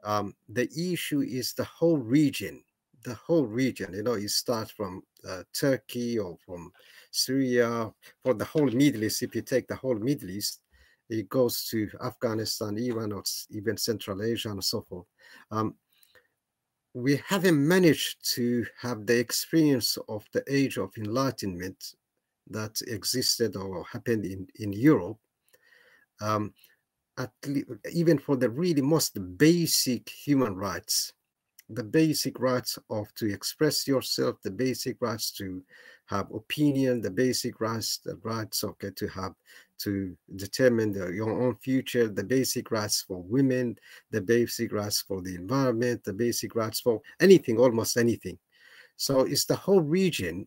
Um, the issue is the whole region, the whole region. You know, it starts from uh, Turkey or from Syria, for the whole Middle East. If you take the whole Middle East, it goes to Afghanistan, Iran, or even Central Asia, and so forth. Um, we haven't managed to have the experience of the age of enlightenment that existed or happened in, in Europe, um, at even for the really most basic human rights, the basic rights of to express yourself, the basic rights to have opinion, the basic rights, the rights okay to have to determine the, your own future, the basic rights for women, the basic rights for the environment, the basic rights for anything, almost anything. So it's the whole region,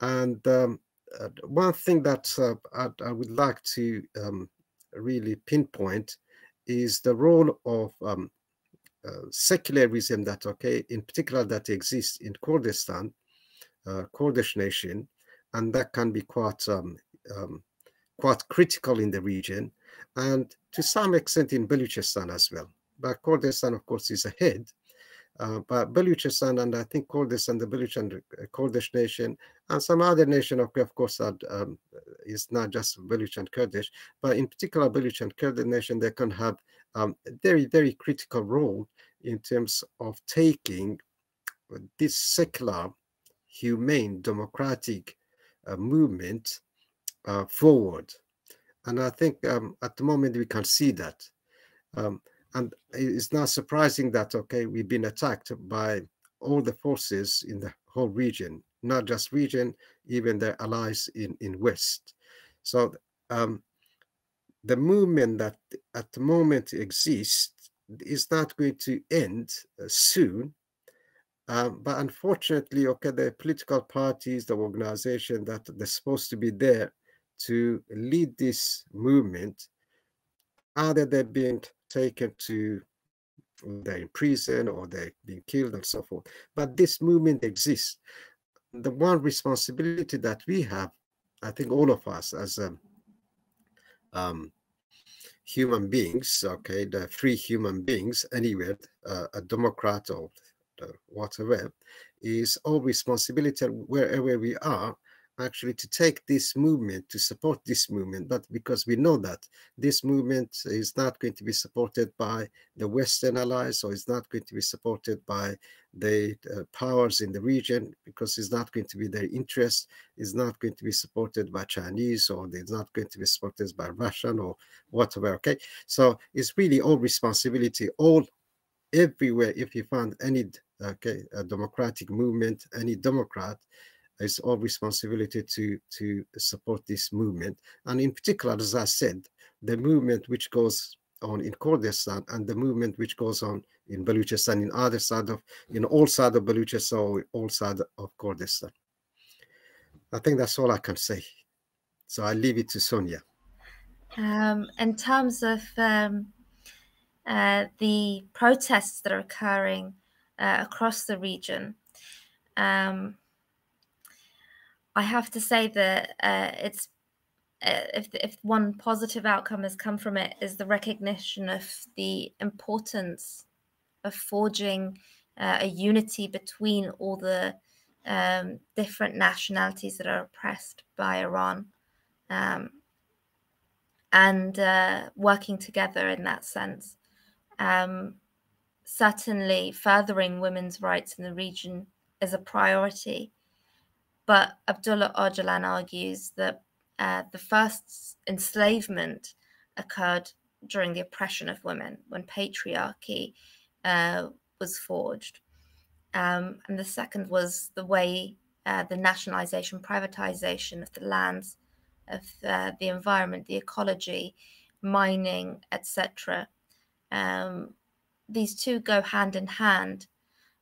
and um, uh, one thing that uh, I, I, would like to um, really pinpoint is the role of um, uh, secularism that, okay, in particular that exists in Kurdistan, Kurdish nation, and that can be quite um, um, quite critical in the region, and to some extent in Baluchistan as well. But Kurdistan, of course, is ahead, uh, but Baluchistan and I think Kurdistan, the Baluch and uh, Kurdish nation, and some other nation, of, of course, are, um, is not just Baluch and Kurdish, but in particular Baluch and Kurdish nation, they can have um, very, very critical role in terms of taking this secular, humane, democratic uh, movement uh, forward. And I think um, at the moment we can see that. Um, and it's not surprising that, okay, we've been attacked by all the forces in the whole region, not just region, even their allies in, in West. So um, the movement that at the moment exists is not going to end uh, soon. Um, but unfortunately, okay, the political parties, the organization that they're supposed to be there to lead this movement, either they're being taken to they're in prison or they're being killed and so forth. But this movement exists. The one responsibility that we have, I think all of us as um, um, human beings, okay, the free human beings anywhere, uh, a Democrat or whatever, is all responsibility wherever we are actually to take this movement, to support this movement, but because we know that this movement is not going to be supported by the Western allies or it's not going to be supported by the uh, powers in the region because it's not going to be their interest, is not going to be supported by Chinese or it's not going to be supported by Russian or whatever, okay? So it's really all responsibility, all everywhere if you find any okay a democratic movement any democrat it's our responsibility to to support this movement, and in particular, as I said, the movement which goes on in Kurdistan and the movement which goes on in Baluchistan, in other side of, in all side of Baluchistan all side of Kurdistan. I think that's all I can say. So I leave it to Sonia. Um, in terms of um, uh, the protests that are occurring uh, across the region, um, I have to say that uh, it's uh, if if one positive outcome has come from it is the recognition of the importance of forging uh, a unity between all the um, different nationalities that are oppressed by Iran, um, and uh, working together in that sense. Um, certainly, furthering women's rights in the region is a priority. But Abdullah Öcalan argues that uh, the first enslavement occurred during the oppression of women when patriarchy uh, was forged. Um, and the second was the way uh, the nationalization, privatization of the lands, of uh, the environment, the ecology, mining, etc. Um, these two go hand in hand.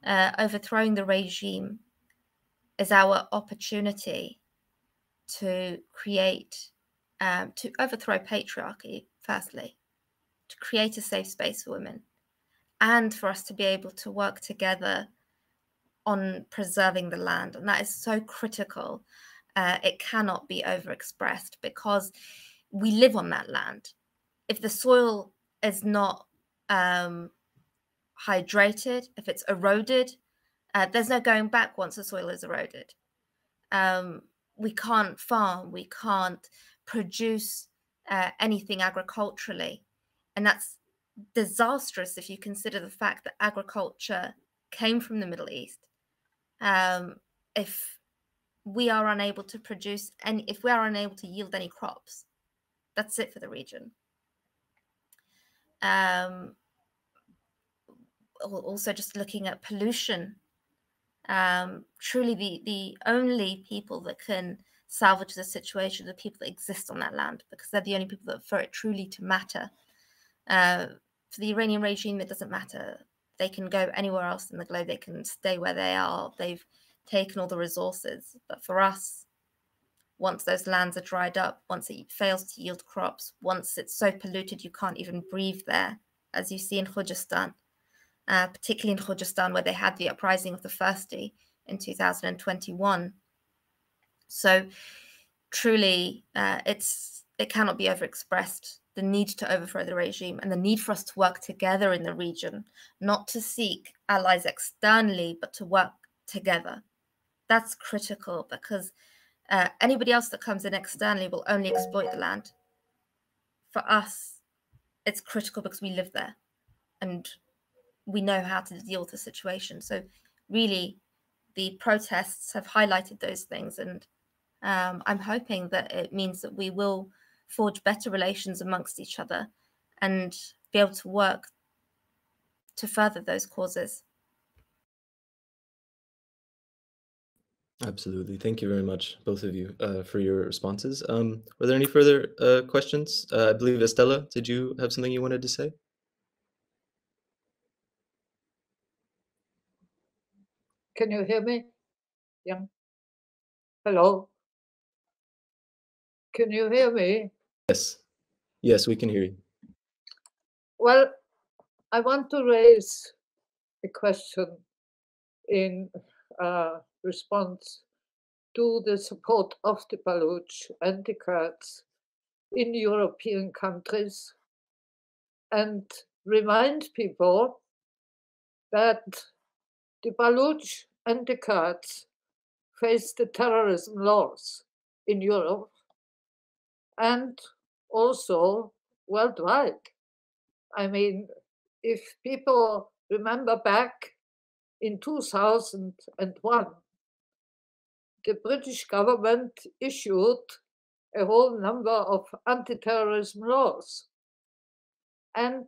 Uh, overthrowing the regime is our opportunity to create, um, to overthrow patriarchy, firstly, to create a safe space for women, and for us to be able to work together on preserving the land. And that is so critical. Uh, it cannot be overexpressed because we live on that land. If the soil is not um, hydrated, if it's eroded, uh, there's no going back once the soil is eroded. Um, we can't farm, we can't produce uh, anything agriculturally. And that's disastrous if you consider the fact that agriculture came from the Middle East. Um, if we are unable to produce any, if we are unable to yield any crops, that's it for the region. Um, also, just looking at pollution um, truly the the only people that can salvage the situation are the people that exist on that land because they're the only people that for it truly to matter. Uh, for the Iranian regime, it doesn't matter. They can go anywhere else in the globe. They can stay where they are. They've taken all the resources. But for us, once those lands are dried up, once it fails to yield crops, once it's so polluted you can't even breathe there, as you see in Khuzestan, uh, particularly in Khuzestan, where they had the uprising of the Fursti in 2021. So, truly, uh, it's it cannot be overexpressed the need to overthrow the regime and the need for us to work together in the region, not to seek allies externally, but to work together. That's critical because uh, anybody else that comes in externally will only exploit the land. For us, it's critical because we live there and we know how to deal with the situation. So, really, the protests have highlighted those things, and um, I'm hoping that it means that we will forge better relations amongst each other and be able to work to further those causes. Absolutely. Thank you very much, both of you, uh, for your responses. Um, were there any further uh, questions? Uh, I believe Estella, did you have something you wanted to say? Can you hear me? Yeah. Hello? Can you hear me? Yes. Yes, we can hear you. Well, I want to raise a question in uh, response to the support of the Baluch and the Kurds in European countries and remind people that the Baluch and the Kurds face the terrorism laws in Europe and also worldwide. I mean, if people remember back in 2001, the British government issued a whole number of anti terrorism laws. And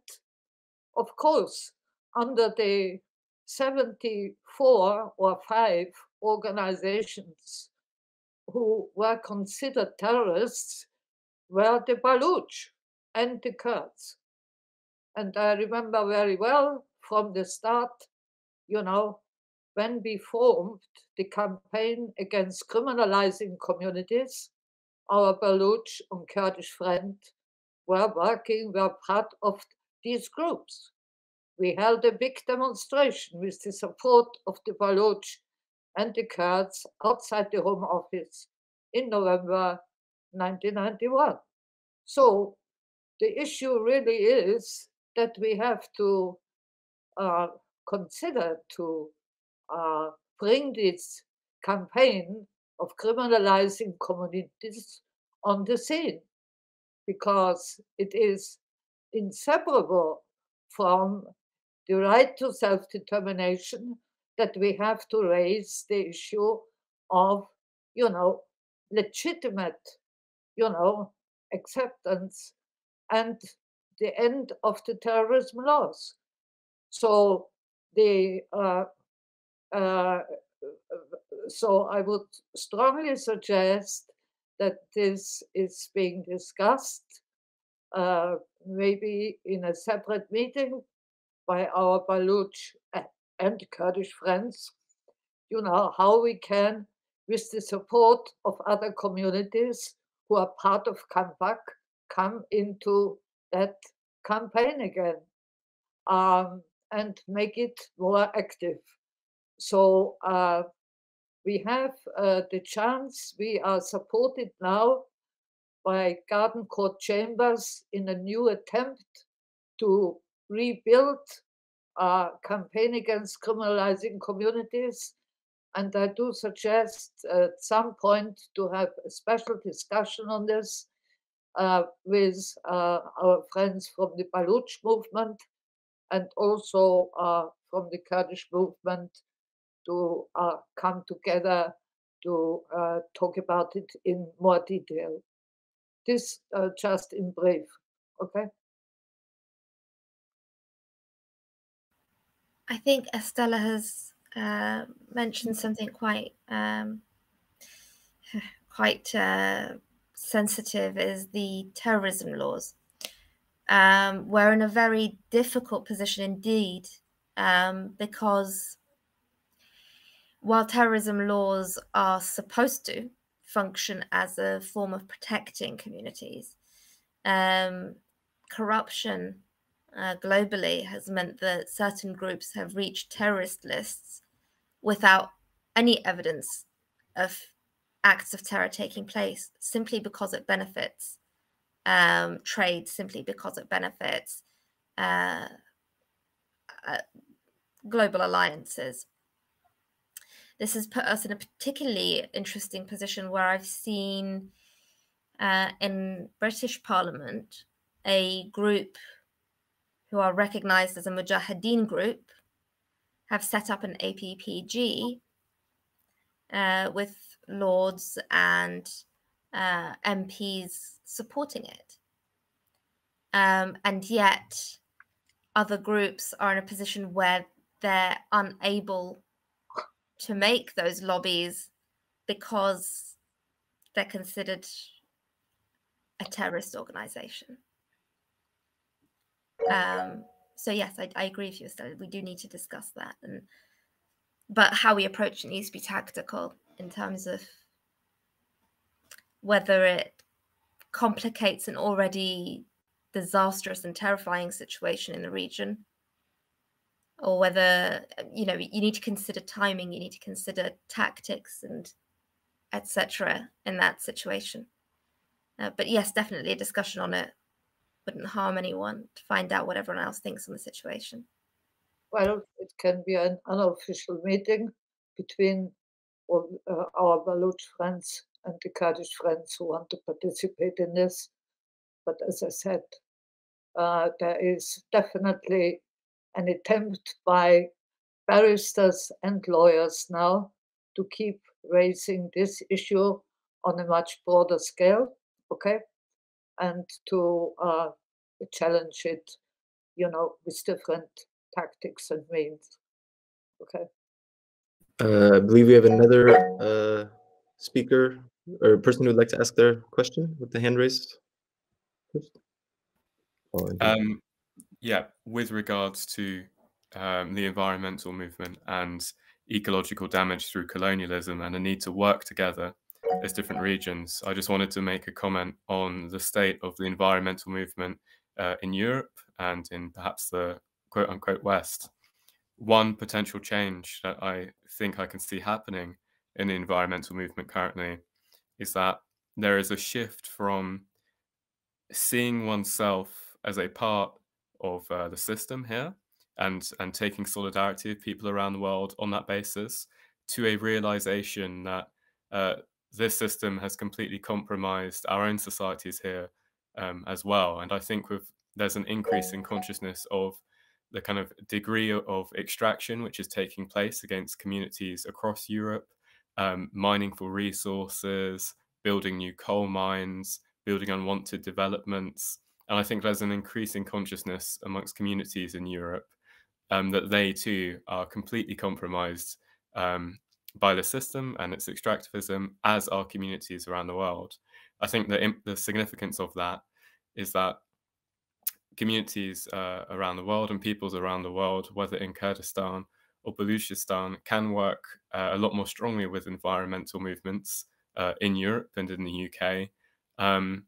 of course, under the 74 or 5 organizations who were considered terrorists were the Baluch and the Kurds. And I remember very well from the start, you know, when we formed the campaign against criminalizing communities, our Baluch and Kurdish friends were working, were part of these groups. We held a big demonstration with the support of the Baloch and the Kurds outside the Home Office in November 1991. So the issue really is that we have to uh, consider to uh, bring this campaign of criminalizing communities on the scene because it is inseparable from the right to self determination that we have to raise the issue of, you know, legitimate, you know, acceptance and the end of the terrorism laws. So the uh, uh, so I would strongly suggest that this is being discussed, uh, maybe in a separate meeting by our Baluch and Kurdish friends, you know, how we can, with the support of other communities who are part of CAMPACC, come into that campaign again um, and make it more active. So uh, we have uh, the chance, we are supported now by Garden Court Chambers in a new attempt to rebuild a campaign against criminalizing communities. And I do suggest at some point to have a special discussion on this uh, with uh, our friends from the Baluch movement and also uh, from the Kurdish movement to uh, come together to uh, talk about it in more detail. This uh, just in brief, okay? I think Estella has uh, mentioned something quite um, quite uh, sensitive is the terrorism laws. Um, we're in a very difficult position indeed um, because while terrorism laws are supposed to function as a form of protecting communities, um, corruption uh, globally has meant that certain groups have reached terrorist lists without any evidence of acts of terror taking place simply because it benefits um, trade, simply because it benefits uh, uh, global alliances. This has put us in a particularly interesting position where I've seen uh, in British Parliament a group who are recognized as a Mujahideen group have set up an APPG uh, with lords and uh, MPs supporting it. Um, and yet, other groups are in a position where they're unable to make those lobbies because they're considered a terrorist organization. Um, so yes, I, I, agree with you, Estelle. We do need to discuss that, and but how we approach it needs to be tactical in terms of whether it complicates an already disastrous and terrifying situation in the region or whether you know you need to consider timing you need to consider tactics and etc in that situation uh, but yes definitely a discussion on it wouldn't harm anyone to find out what everyone else thinks on the situation. Well it can be an unofficial meeting between all, uh, our baluch friends and the kurdish friends who want to participate in this. But as i said uh, there is definitely an attempt by barristers and lawyers now to keep raising this issue on a much broader scale, okay, and to uh, challenge it, you know, with different tactics and means, okay. Uh, I believe we have another uh, speaker or person who'd like to ask their question with the hand raised? Oh, um, yeah, with regards to um, the environmental movement and ecological damage through colonialism and a need to work together as different regions, I just wanted to make a comment on the state of the environmental movement uh, in Europe and in perhaps the quote unquote West. One potential change that I think I can see happening in the environmental movement currently is that there is a shift from seeing oneself as a part of uh, the system here and and taking solidarity of people around the world on that basis to a realization that uh, this system has completely compromised our own societies here um, as well. And I think with there's an increase in consciousness of the kind of degree of extraction which is taking place against communities across Europe, um, mining for resources, building new coal mines, building unwanted developments. And I think there's an increasing consciousness amongst communities in Europe um, that they too are completely compromised um, by the system and its extractivism, as our communities around the world. I think the, the significance of that is that communities uh, around the world and peoples around the world, whether in Kurdistan or Baluchistan, can work uh, a lot more strongly with environmental movements uh, in Europe and in the UK. Um,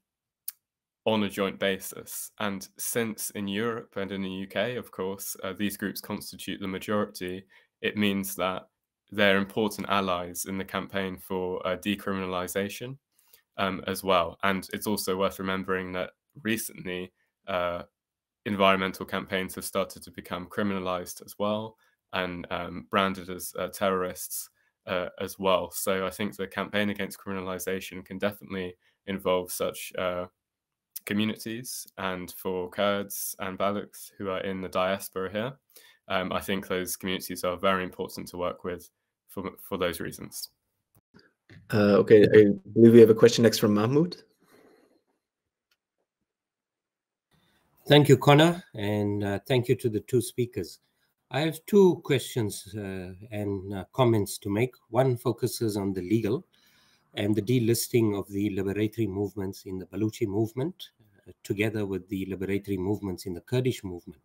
on a joint basis. And since in Europe and in the UK, of course, uh, these groups constitute the majority, it means that they're important allies in the campaign for uh, decriminalization um, as well. And it's also worth remembering that recently, uh, environmental campaigns have started to become criminalized as well and um, branded as uh, terrorists uh, as well. So I think the campaign against criminalization can definitely involve such uh, communities and for Kurds and Baluchs who are in the diaspora here. Um, I think those communities are very important to work with for, for those reasons. Uh, okay, I believe we have a question next from Mahmoud. Thank you, Connor, and uh, thank you to the two speakers. I have two questions uh, and uh, comments to make. One focuses on the legal and the delisting of the liberatory movements in the Baluchi movement together with the liberatory movements in the Kurdish movement.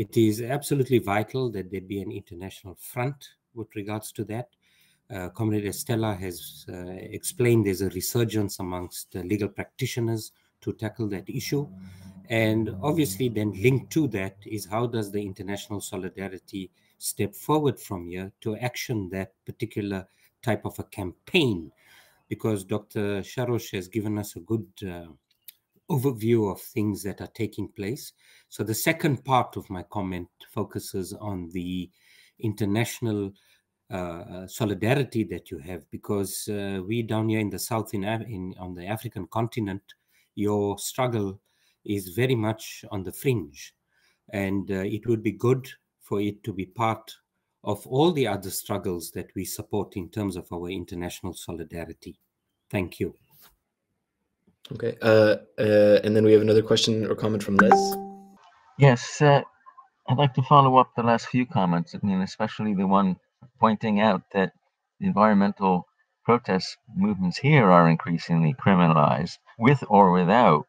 It is absolutely vital that there be an international front with regards to that. Uh, Comrade Estella has uh, explained there's a resurgence amongst uh, legal practitioners to tackle that issue. And obviously, then linked to that is how does the international solidarity step forward from here to action that particular type of a campaign? Because Dr. Sharosh has given us a good uh, overview of things that are taking place. So the second part of my comment focuses on the international uh, uh, solidarity that you have, because uh, we down here in the south, in, in on the African continent, your struggle is very much on the fringe, and uh, it would be good for it to be part of all the other struggles that we support in terms of our international solidarity. Thank you. Okay. Uh, uh, and then we have another question or comment from Les. Yes, uh, I'd like to follow up the last few comments. I mean, especially the one pointing out that environmental protest movements here are increasingly criminalized, with or without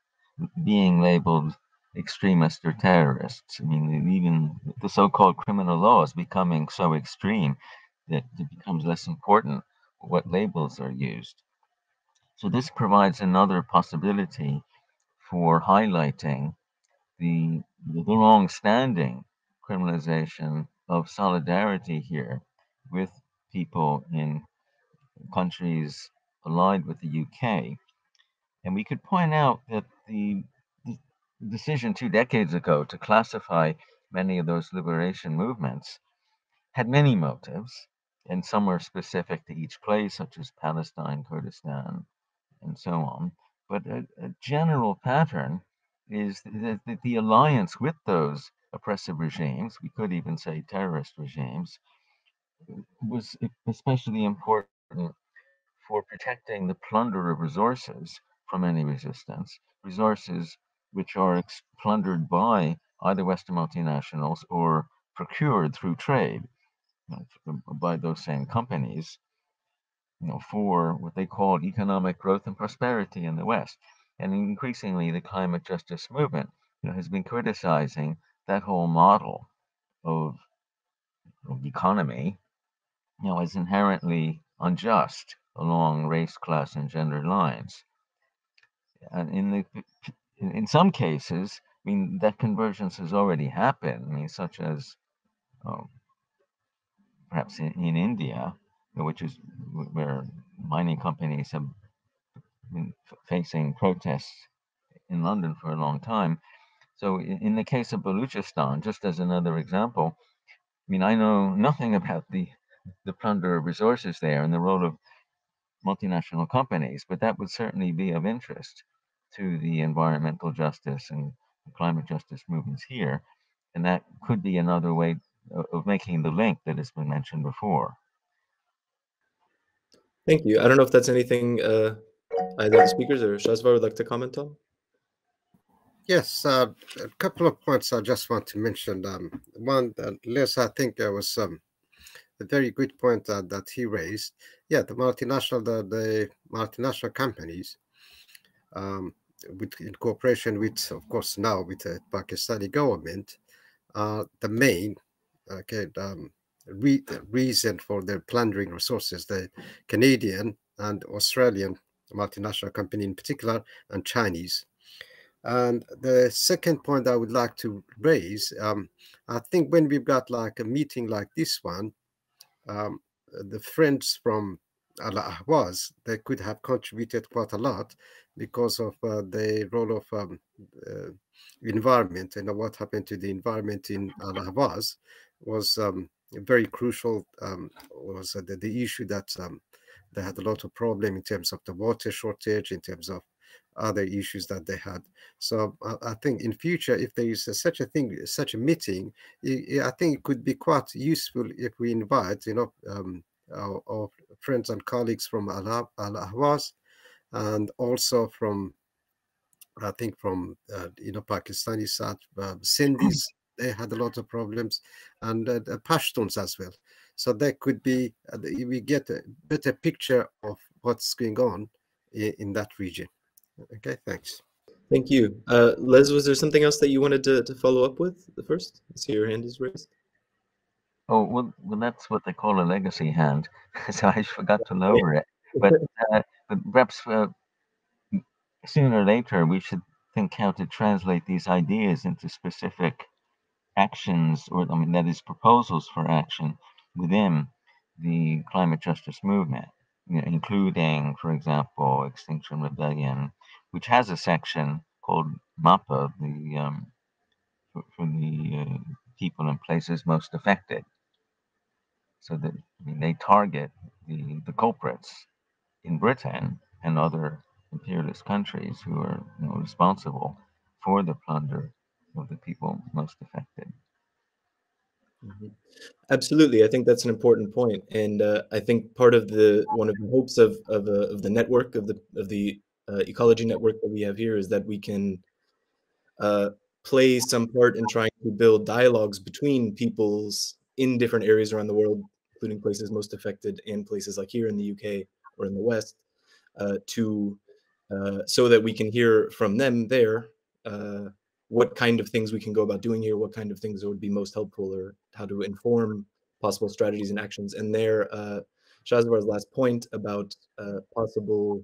being labeled extremist or terrorists. I mean, even the so-called criminal law is becoming so extreme that it becomes less important what labels are used. So this provides another possibility for highlighting the, the long-standing criminalization of solidarity here with people in countries allied with the UK. And we could point out that the decision two decades ago to classify many of those liberation movements had many motives, and some were specific to each place, such as Palestine, Kurdistan, and so on. But a, a general pattern is that, that the alliance with those oppressive regimes, we could even say terrorist regimes, was especially important for protecting the plunder of resources from any resistance, resources which are plundered by either Western multinationals or procured through trade uh, by those same companies you know, for what they called economic growth and prosperity in the West. And increasingly, the climate justice movement you know, has been criticizing that whole model of, of economy, you know, as inherently unjust along race, class, and gender lines. And in the in some cases, I mean, that convergence has already happened. I mean, such as um, perhaps in, in India, which is where mining companies have been facing protests in London for a long time. So, in the case of Baluchistan, just as another example, I mean, I know nothing about the the plunder of resources there and the role of multinational companies, but that would certainly be of interest to the environmental justice and climate justice movements here. And that could be another way of making the link that has been mentioned before. Thank you. I don't know if that's anything uh, either the speakers or Shahzavar would like to comment on. Yes, uh, a couple of points I just want to mention. Um, one, uh, Les, I think there was um, a very good point uh, that he raised. Yeah, the multinational, the, the multinational companies, um, with in cooperation with, of course, now with the Pakistani government, uh, the main okay um, re reason for their plundering resources, the Canadian and Australian multinational company in particular, and Chinese. And the second point I would like to raise, um, I think when we've got like a meeting like this one, um, the friends from Al Ahwaz, they could have contributed quite a lot because of uh, the role of um, uh, environment and what happened to the environment in Al Ahwaz was um, very crucial. Um, was uh, the, the issue that um, they had a lot of problem in terms of the water shortage, in terms of other issues that they had. So I, I think in future, if there is a, such a thing, such a meeting, it, I think it could be quite useful if we invite, you know, um, our, our, friends and colleagues from Al Ahwaz and also from, I think from, uh, you know, Pakistani side, uh, Sindhis, they had a lot of problems, and uh, the Pashtuns as well. So that could be, uh, we get a better picture of what's going on in, in that region. Okay, thanks. Thank you. Uh, Les, was there something else that you wanted to, to follow up with first? I see your hand is raised. Oh, well, well, that's what they call a legacy hand. so I forgot to lower it. But, uh, but perhaps uh, sooner or later, we should think how to translate these ideas into specific actions, or I mean, that is proposals for action within the climate justice movement, you know, including, for example, Extinction Rebellion, which has a section called MAPA, the um, for, for, the uh, people and places most affected. So that I mean, they target the, the culprits in Britain and other imperialist countries who are you know, responsible for the plunder of the people most affected. Mm-hmm. Absolutely, I think that's an important point, and uh, I think part of the one of the hopes of of, uh, of the network of the of the uh, ecology network that we have here is that we can uh, play some part in trying to build dialogues between peoples in different areas around the world, including places most affected and places like here in the UK or in the West, uh, to uh, so that we can hear from them there what kind of things we can go about doing here, what kind of things would be most helpful, or how to inform possible strategies and actions. And there, uh, Shahzavar's last point about uh, possible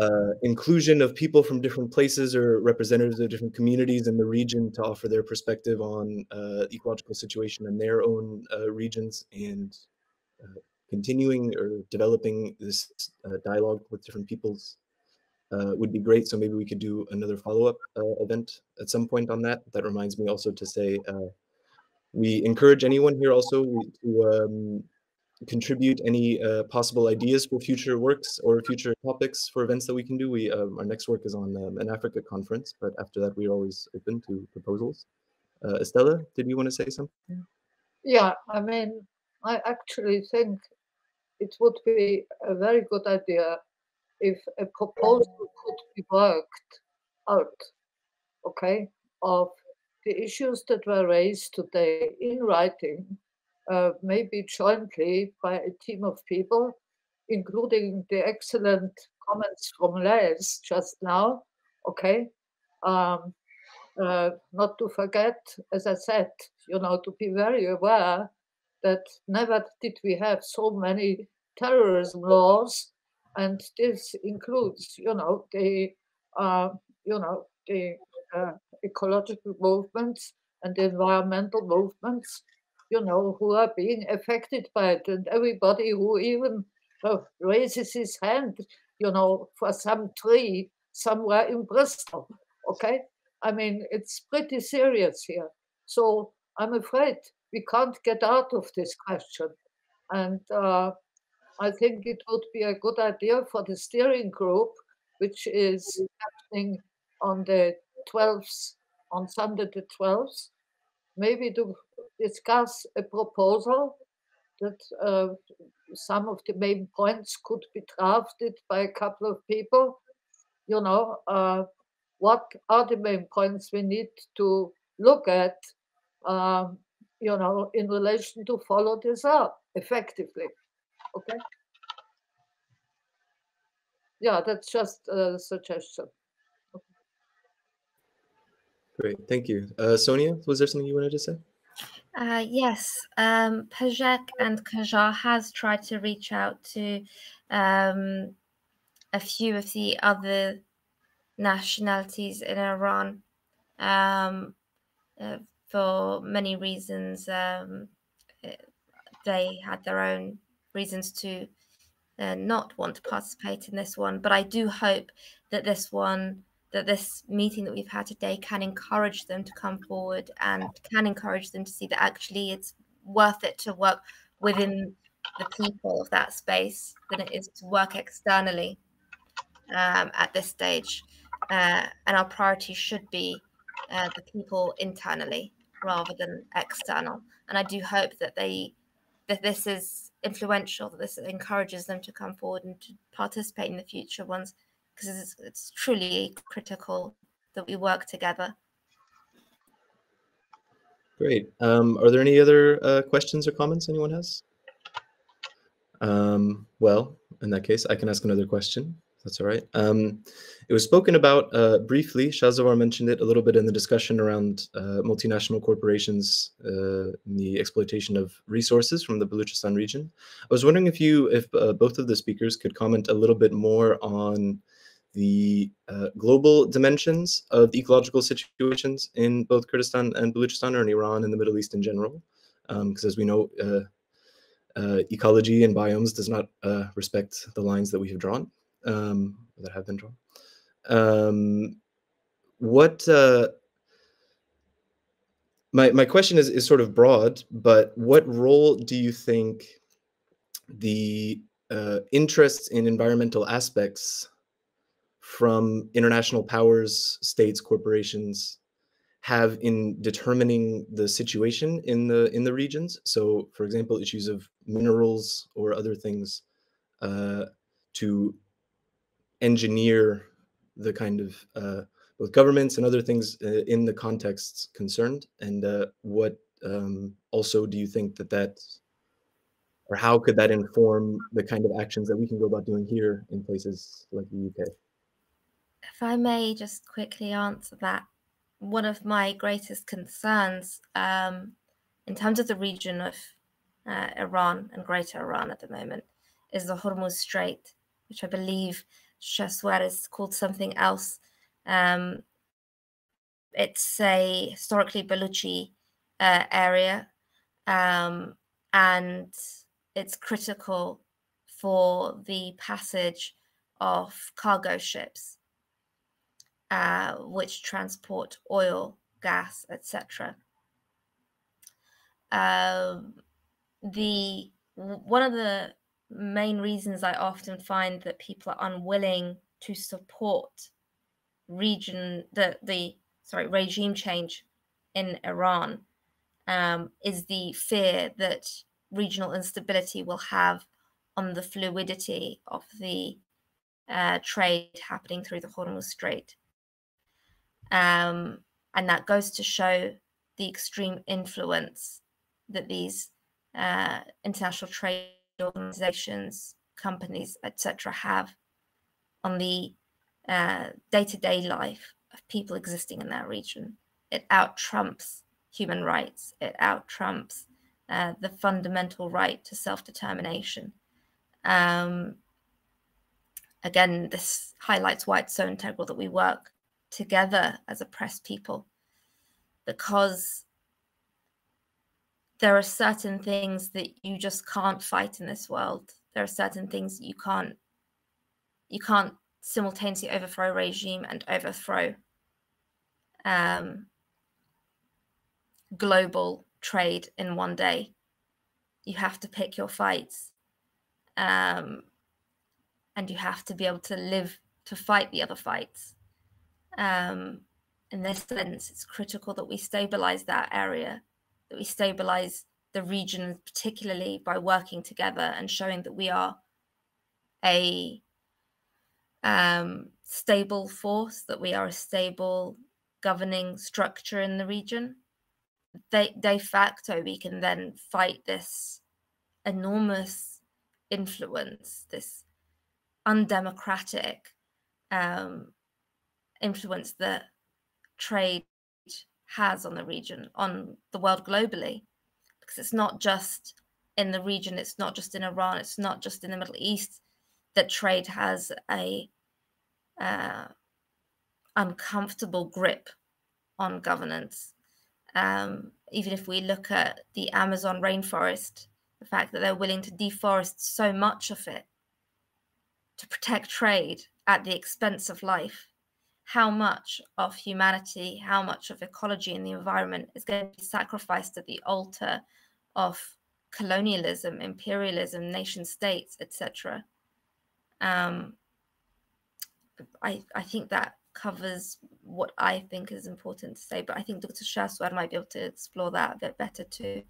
uh, inclusion of people from different places or representatives of different communities in the region to offer their perspective on uh, ecological situation in their own uh, regions and uh, continuing or developing this uh, dialogue with different peoples would be great. So maybe we could do another follow-up uh, event at some point on that. That reminds me also to say uh, we encourage anyone here also to um, contribute any uh, possible ideas for future works or future topics for events that we can do. We um, our next work is on um, an Africa conference, but after that we're always open to proposals. Uh, Estella, did you want to say something? Yeah, I mean, I actually think it would be a very good idea if a proposal could be worked out, okay, of the issues that were raised today in writing, uh, maybe jointly by a team of people, including the excellent comments from Les just now. Okay. Um, uh, not to forget, as I said, you know, to be very aware that never did we have so many terrorism laws, and this includes, you know, the, uh, you know, the uh, ecological movements and the environmental movements, you know, who are being affected by it, and everybody who even uh, raises his hand, you know, for some tree somewhere in Bristol. Okay, I mean, it's pretty serious here. So I'm afraid we can't get out of this question. And uh, I think it would be a good idea for the steering group, which is happening on the 12th, on Sunday the 12th, maybe to discuss a proposal that uh, some of the main points could be drafted by a couple of people. You know, uh, what are the main points we need to look at, um, you know, in relation to follow this up effectively. Okay. Yeah, that's just a suggestion. Great, thank you. Uh, Sonia, was there something you wanted to say? Uh, yes, um, PJAK and KJAR has tried to reach out to um, a few of the other nationalities in Iran um, uh, for many reasons. Um, uh, they had their own reasons to uh, not want to participate in this one, but I do hope that this one, that this meeting that we've had today, can encourage them to come forward and can encourage them to see that actually it's worth it to work within the people of that space than it is to work externally um, at this stage uh, and our priority should be uh, the people internally rather than external. And I do hope that they that this is influential, that this encourages them to come forward and to participate in the future ones, because it's, it's truly critical that we work together. Great. Um, are there any other uh, questions or comments anyone has? Um, well, in that case, I can ask another question. That's all right. Um, it was spoken about uh, briefly. Shahzavar mentioned it a little bit in the discussion around uh, multinational corporations uh, and the exploitation of resources from the Baluchistan region. I was wondering if you, if uh, both of the speakers could comment a little bit more on the uh, global dimensions of the ecological situations in both Kurdistan and Baluchistan or in Iran and the Middle East in general. Because um, as we know, uh, ecology and biomes does not respect the lines that we have drawn um, that have been drawn. Um, what uh, my my question is is sort of broad, but what role do you think the uh, interests in environmental aspects from international powers, states, corporations have in determining the situation in the in the regions? So, for example, issues of minerals or other things uh, to engineer the kind of uh, both governments and other things uh, in the contexts concerned and uh, what um, also do you think that that or how could that inform the kind of actions that we can go about doing here in places like the UK? If I may just quickly answer that, one of my greatest concerns um, in terms of the region of uh, Iran and Greater Iran at the moment is the Hormuz Strait, which I believe Shahzavar is called something else. Um, it's a historically Baluchi uh, area, um, and it's critical for the passage of cargo ships, uh, which transport oil, gas, etc. Um, the one of the main reasons I often find that people are unwilling to support region the the sorry regime change in Iran um, is the fear that regional instability will have on the fluidity of the uh, trade happening through the Hormuz Strait. Um, and that goes to show the extreme influence that these uh, international trade organizations companies, etc., have on the day to day life of people existing in that region. It out trumps human rights, it out trumps uh, the fundamental right to self determination. Um, again, this highlights why it's so integral that we work together as oppressed people because there are certain things that you just can't fight in this world. There are certain things you can't you can't simultaneously overthrow a regime and overthrow um, global trade in one day. You have to pick your fights. Um, and you have to be able to live to fight the other fights. Um, in this sense, it's critical that we stabilize that area, that we stabilize the region, particularly by working together and showing that we are a um, stable force, that we are a stable governing structure in the region. De, de facto, we can then fight this enormous influence, this undemocratic um, influence that trade has on the region, on the world globally, because it's not just in the region, it's not just in Iran, it's not just in the Middle East that trade has a uh, uncomfortable grip on governance. Um, even if we look at the Amazon rainforest, the fact that they're willing to deforest so much of it to protect trade at the expense of life, how much of humanity, how much of ecology and the environment is going to be sacrificed at the altar of colonialism, imperialism, nation states, etc. Um, I, I think that covers what I think is important to say, but I think Dr. Shahzavar might be able to explore that a bit better too.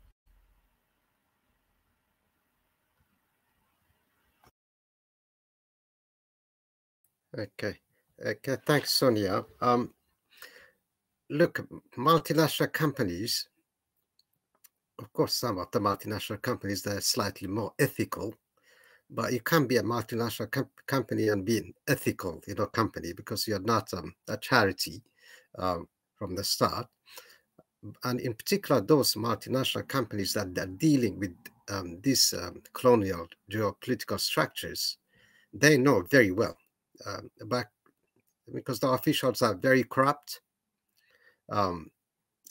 Okay. Okay. Thanks, Sonia. Um, look, multinational companies, of course, some of the multinational companies, they're slightly more ethical but you can't be a multinational com- company and be an ethical, you know, company because you're not um, a charity um, from the start. And in particular, those multinational companies that are dealing with um, these um, colonial geopolitical structures, they know very well. Um, back because the officials are very corrupt. Um,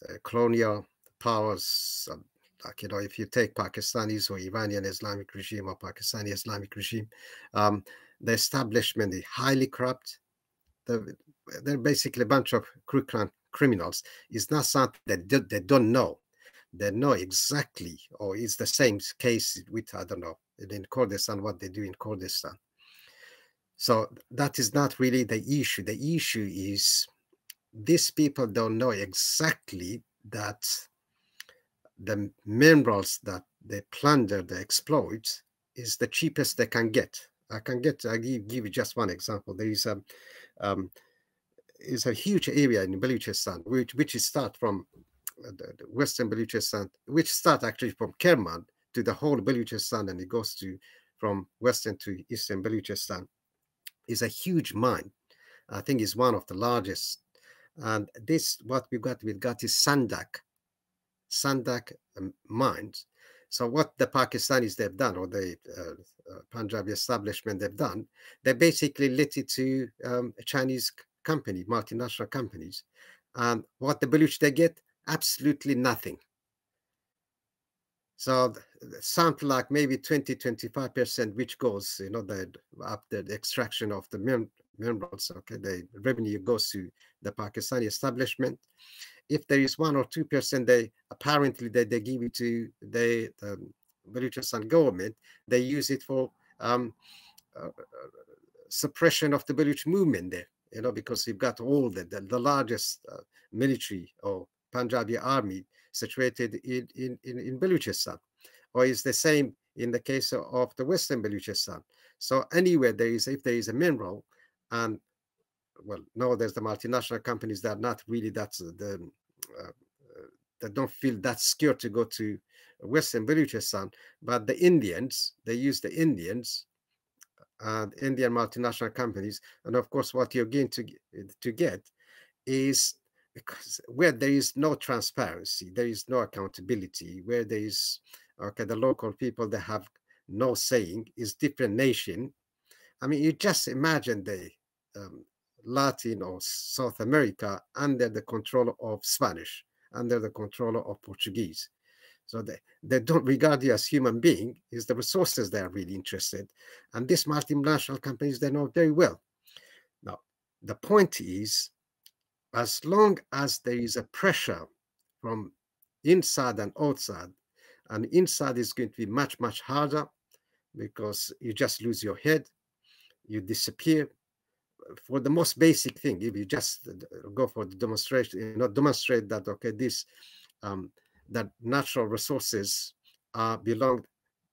uh, colonial powers, like you know if you take pakistanis or iranian islamic regime or pakistani islamic regime um, the establishment is highly corrupt. The, they're basically a bunch of criminals. It's not something that they don't know. They know exactly or it's the same case with i don't know in kurdistan what they do in kurdistan so that is not really the issue the issue is these people don't know exactly that the minerals that they plunder, they exploit, is the cheapest they can get. I can get. I give, give you just one example. There is a um, is a huge area in Baluchistan, which which is start from uh, the, the western Baluchistan, which start actually from Kerman to the whole Baluchistan, and it goes to from western to eastern Baluchistan. Is a huge mine. I think is one of the largest. And this, what we got, we got is Saindak Saindak um, mines. So what the Pakistanis they've done, or the uh, uh, Punjabi establishment they've done, they basically let it to um, Chinese company, multinational companies. And what the Baluch they get? Absolutely nothing. So something like maybe 20, 25%, which goes, you know, the after the extraction of the minerals, okay, the revenue goes to the Pakistani establishment if there is one or two percent, they apparently they, they give it to the um, Baluchistan government. They use it for um, uh, suppression of the Baluch movement there. You know, because you've got all the the, the largest uh, military or Punjabi army situated in, in, in, Baluchistan, or is the same in the case of the Western Baluchistan. So anywhere there is, if there is a mineral, and well, no, there's the multinational companies that are not really that's the uh, uh, that don't feel that scared to go to Western Baluchistan, but the Indians, they use the Indians and Indian multinational companies. And of course, what you're going to, to get is because where there is no transparency, there is no accountability, where there is, okay, the local people that have no saying is different nation. I mean, you just imagine the um, Latin or South America under the control of Spanish, under the control of Portuguese. So they, they don't regard you as human being, is the resources they are really interested. And these multinational companies, they know very well. Now, the point is, as long as there is a pressure from inside and outside, and inside is going to be much, much harder because you just lose your head, you disappear. For the most basic thing, if you just go for the demonstration, you know, demonstrate that okay, this um, that natural resources uh, belong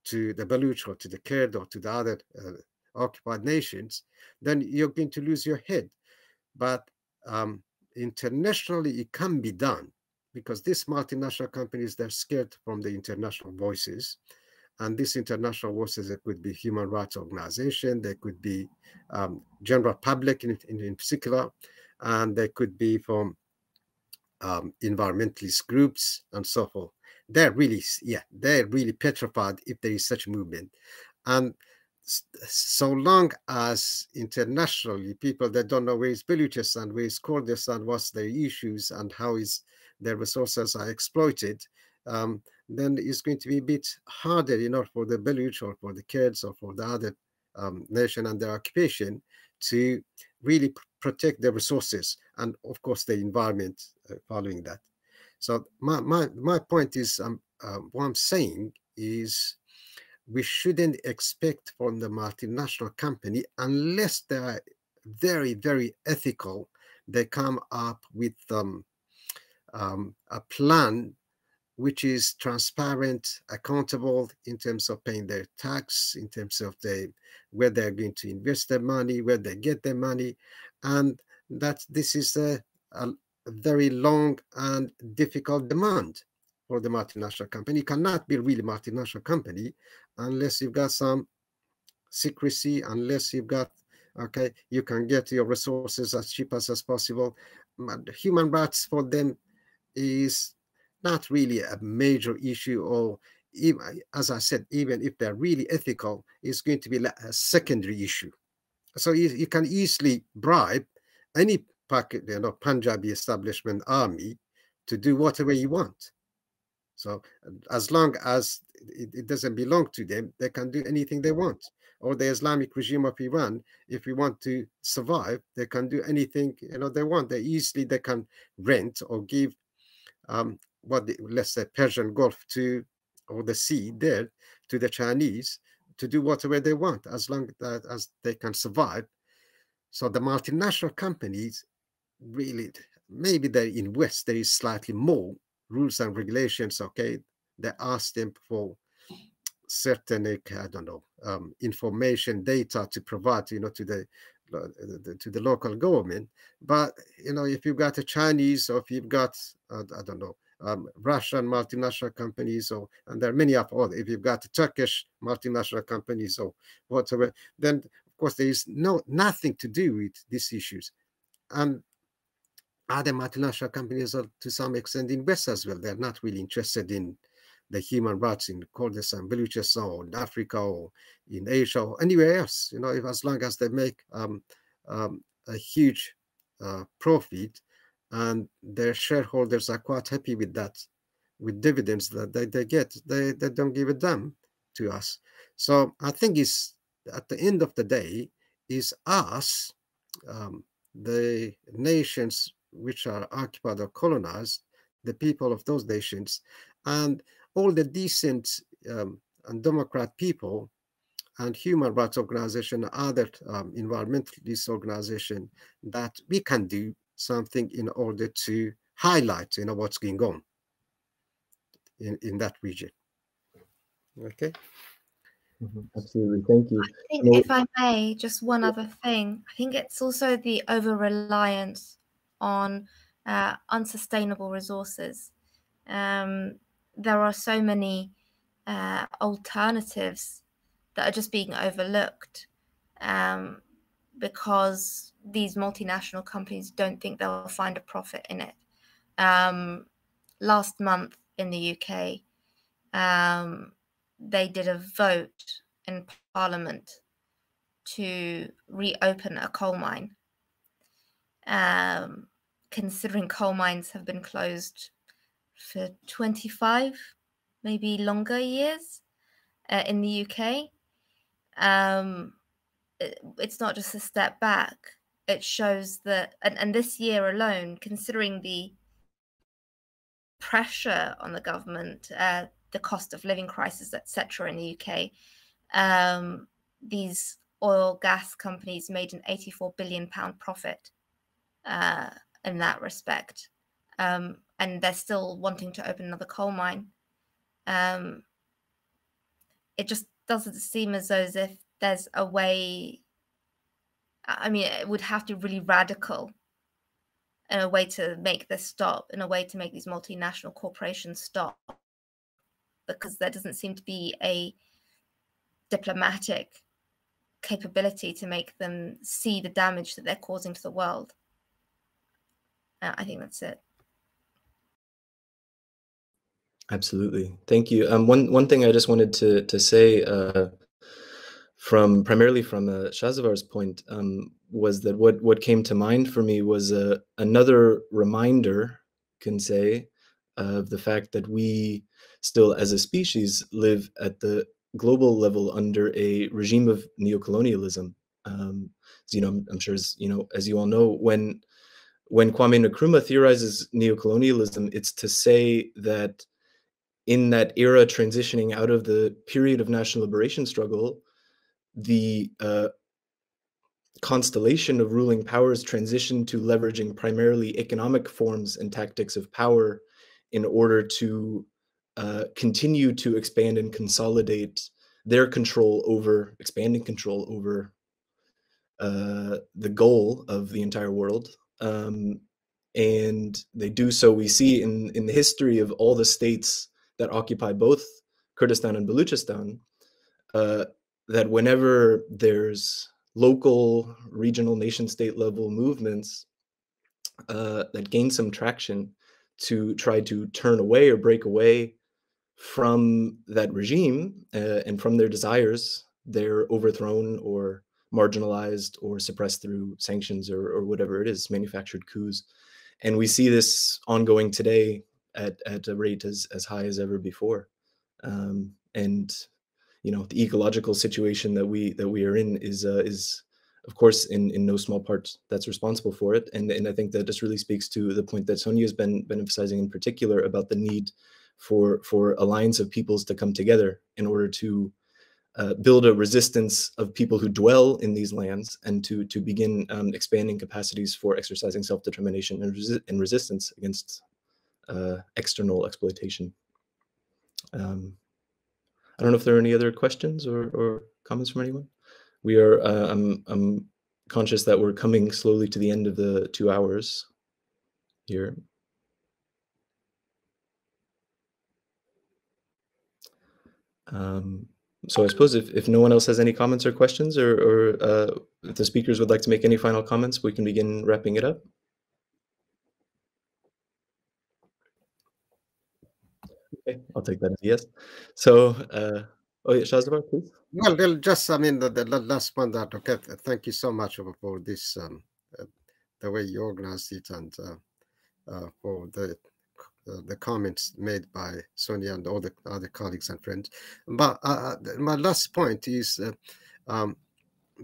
to the Baluch or to the Kurd or to the other uh, occupied nations, then you're going to lose your head. But um, internationally, it can be done because these multinational companies, they're scared from the international voices. And these international voices, it could be human rights organization, they could be um, general public in, in, in particular, and they could be from um, environmentalist groups and so forth. They're really, yeah, they're really petrified if there is such movement. And so long as internationally people that don't know where is Baluchistan, where is Kurdistan, what's their issues and how is their resources are exploited, um, then it's going to be a bit harder, you know, for the Baluch or for the Kurds or for the other um, nation and their occupation to really protect their resources and of course the environment uh, following that. So my my, my point is um, uh, what i'm saying is we shouldn't expect from the multinational company unless they are very very ethical they come up with um, um, a plan which is transparent, accountable in terms of paying their tax, in terms of the where they're going to invest their money, where they get their money, and that this is a, a very long and difficult demand for the multinational company. It cannot be really multinational company unless you've got some secrecy, unless you've got okay, you can get your resources as cheap as, as possible. But human rights for them is not really a major issue or even, as I said, even if they're really ethical, it's going to be a secondary issue. So you, you can easily bribe any pocket, you know, Punjabi establishment army to do whatever you want. So as long as it, it, doesn't belong to them, they can do anything they want. Or the Islamic regime of Iran, if we want to survive, they can do anything you know they want. They easily they can rent or give um, what the, let's say Persian Gulf to or the sea there to the Chinese to do whatever they want as long that, as they can survive. So the multinational companies really maybe they in West there is slightly more rules and regulations. Okay, they ask them for certain I don't know um, information data to provide you know to the to the local government. But you know, if you've got a Chinese or if you've got I don't know um, Russian multinational companies, or and there are many of other. If you've got Turkish multinational companies or whatever, then of course there is no nothing to do with these issues, and other multinational companies are to some extent investors as well. They're not really interested in the human rights in Kurdistan, Baluchistan, or in Africa, or in Asia, or anywhere else. You know, if as long as they make um, um, a huge uh, profit, and their shareholders are quite happy with that, with dividends that they, they get. They, they don't give a damn to us. So I think it's at the end of the day, is us, um, the nations which are occupied or colonized, the people of those nations, and all the decent um, and democrat people and human rights organization, other um, environmentalist organization that we can do something in order to highlight you know what's going on in in that region. Okay? Mm-hmm. absolutely. Thank you. I think if i may just one other thing. I think it's also the over reliance on uh, unsustainable resources um, there are so many uh, alternatives that are just being overlooked um, because these multinational companies don't think they'll find a profit in it. Um, last month in the UK, um, they did a vote in Parliament to reopen a coal mine. Um, considering coal mines have been closed for 25, maybe longer years uh, in the UK. Um, it, it's not just a step back. It shows that, and, and this year alone, considering the pressure on the government, uh, the cost of living crisis, etc., in the UK, um, these oil gas companies made an 84 billion pound profit uh, in that respect, um, and they're still wanting to open another coal mine. Um, it just doesn't seem as though as if there's a way. I mean, it would have to be really radical in a way to make this stop, in a way to make these multinational corporations stop, because there doesn't seem to be a diplomatic capability to make them see the damage that they're causing to the world. Uh, I think that's it. Absolutely, thank you. Um, one one thing I just wanted to to say uh, from primarily from uh, Shahzavar's point um, was that what what came to mind for me was uh, another reminder, can say, of the fact that we still, as a species, live at the global level under a regime of neocolonialism. Um, you know, I'm, I'm sure, as, you know, as you all know, when when Kwame Nkrumah theorizes neocolonialism, it's to say that in that era transitioning out of the period of national liberation struggle, the uh, constellation of ruling powers transitioned to leveraging primarily economic forms and tactics of power in order to uh, continue to expand and consolidate their control over expanding control over uh, the goal of the entire world. Um, and they do so, we see in, in the history of all the states that occupy both Kurdistan and Baluchistan, uh, that whenever there's local, regional, nation state level movements uh, that gain some traction to try to turn away or break away from that regime uh, and from their desires, they're overthrown or marginalized or suppressed through sanctions or, or whatever it is, manufactured coups. And we see this ongoing today at, at a rate as, as high as ever before. Um, and you know the ecological situation that we that we are in is uh, is of course in in no small part that's responsible for it and and i think that this really speaks to the point that sonia has been been emphasizing in particular about the need for for alliance of peoples to come together in order to uh, build a resistance of people who dwell in these lands and to to begin um, expanding capacities for exercising self-determination and, resi and resistance against uh, external exploitation. Um, I don't know if there are any other questions or, or comments from anyone. We are, uh, I'm, I'm conscious that we're coming slowly to the end of the two hours here. Um, so I suppose if, if no one else has any comments or questions or, or uh, if the speakers would like to make any final comments, we can begin wrapping it up. Okay, I'll take that as yes. So, uh, oh yeah, Shahzavar, please. Well, well, just I mean the, the last one that okay. Thank you so much for, for this, um, uh, the way you organized it, and uh, uh, for the uh, the comments made by Sonia and all the other colleagues and friends. But uh, uh my last point is uh, um,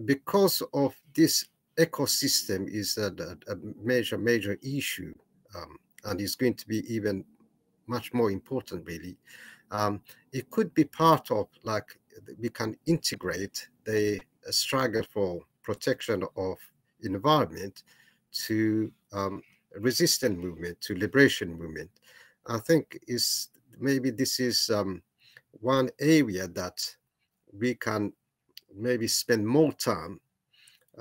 because of this ecosystem is a, a major, major issue, um, and is going to be even much more important, really. Um, it could be part of like we can integrate the struggle for protection of environment to um, resistance movement, to liberation movement. I think is maybe this is um, one area that we can maybe spend more time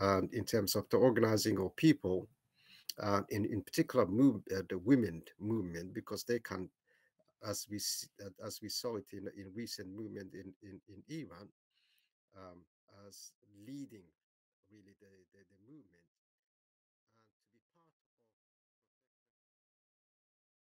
uh, in terms of the organizing of people, uh, in in particular move, uh, the women movement because they can, as we as we saw it in in recent movement in in, in Iran, um, as leading really the, the, the movement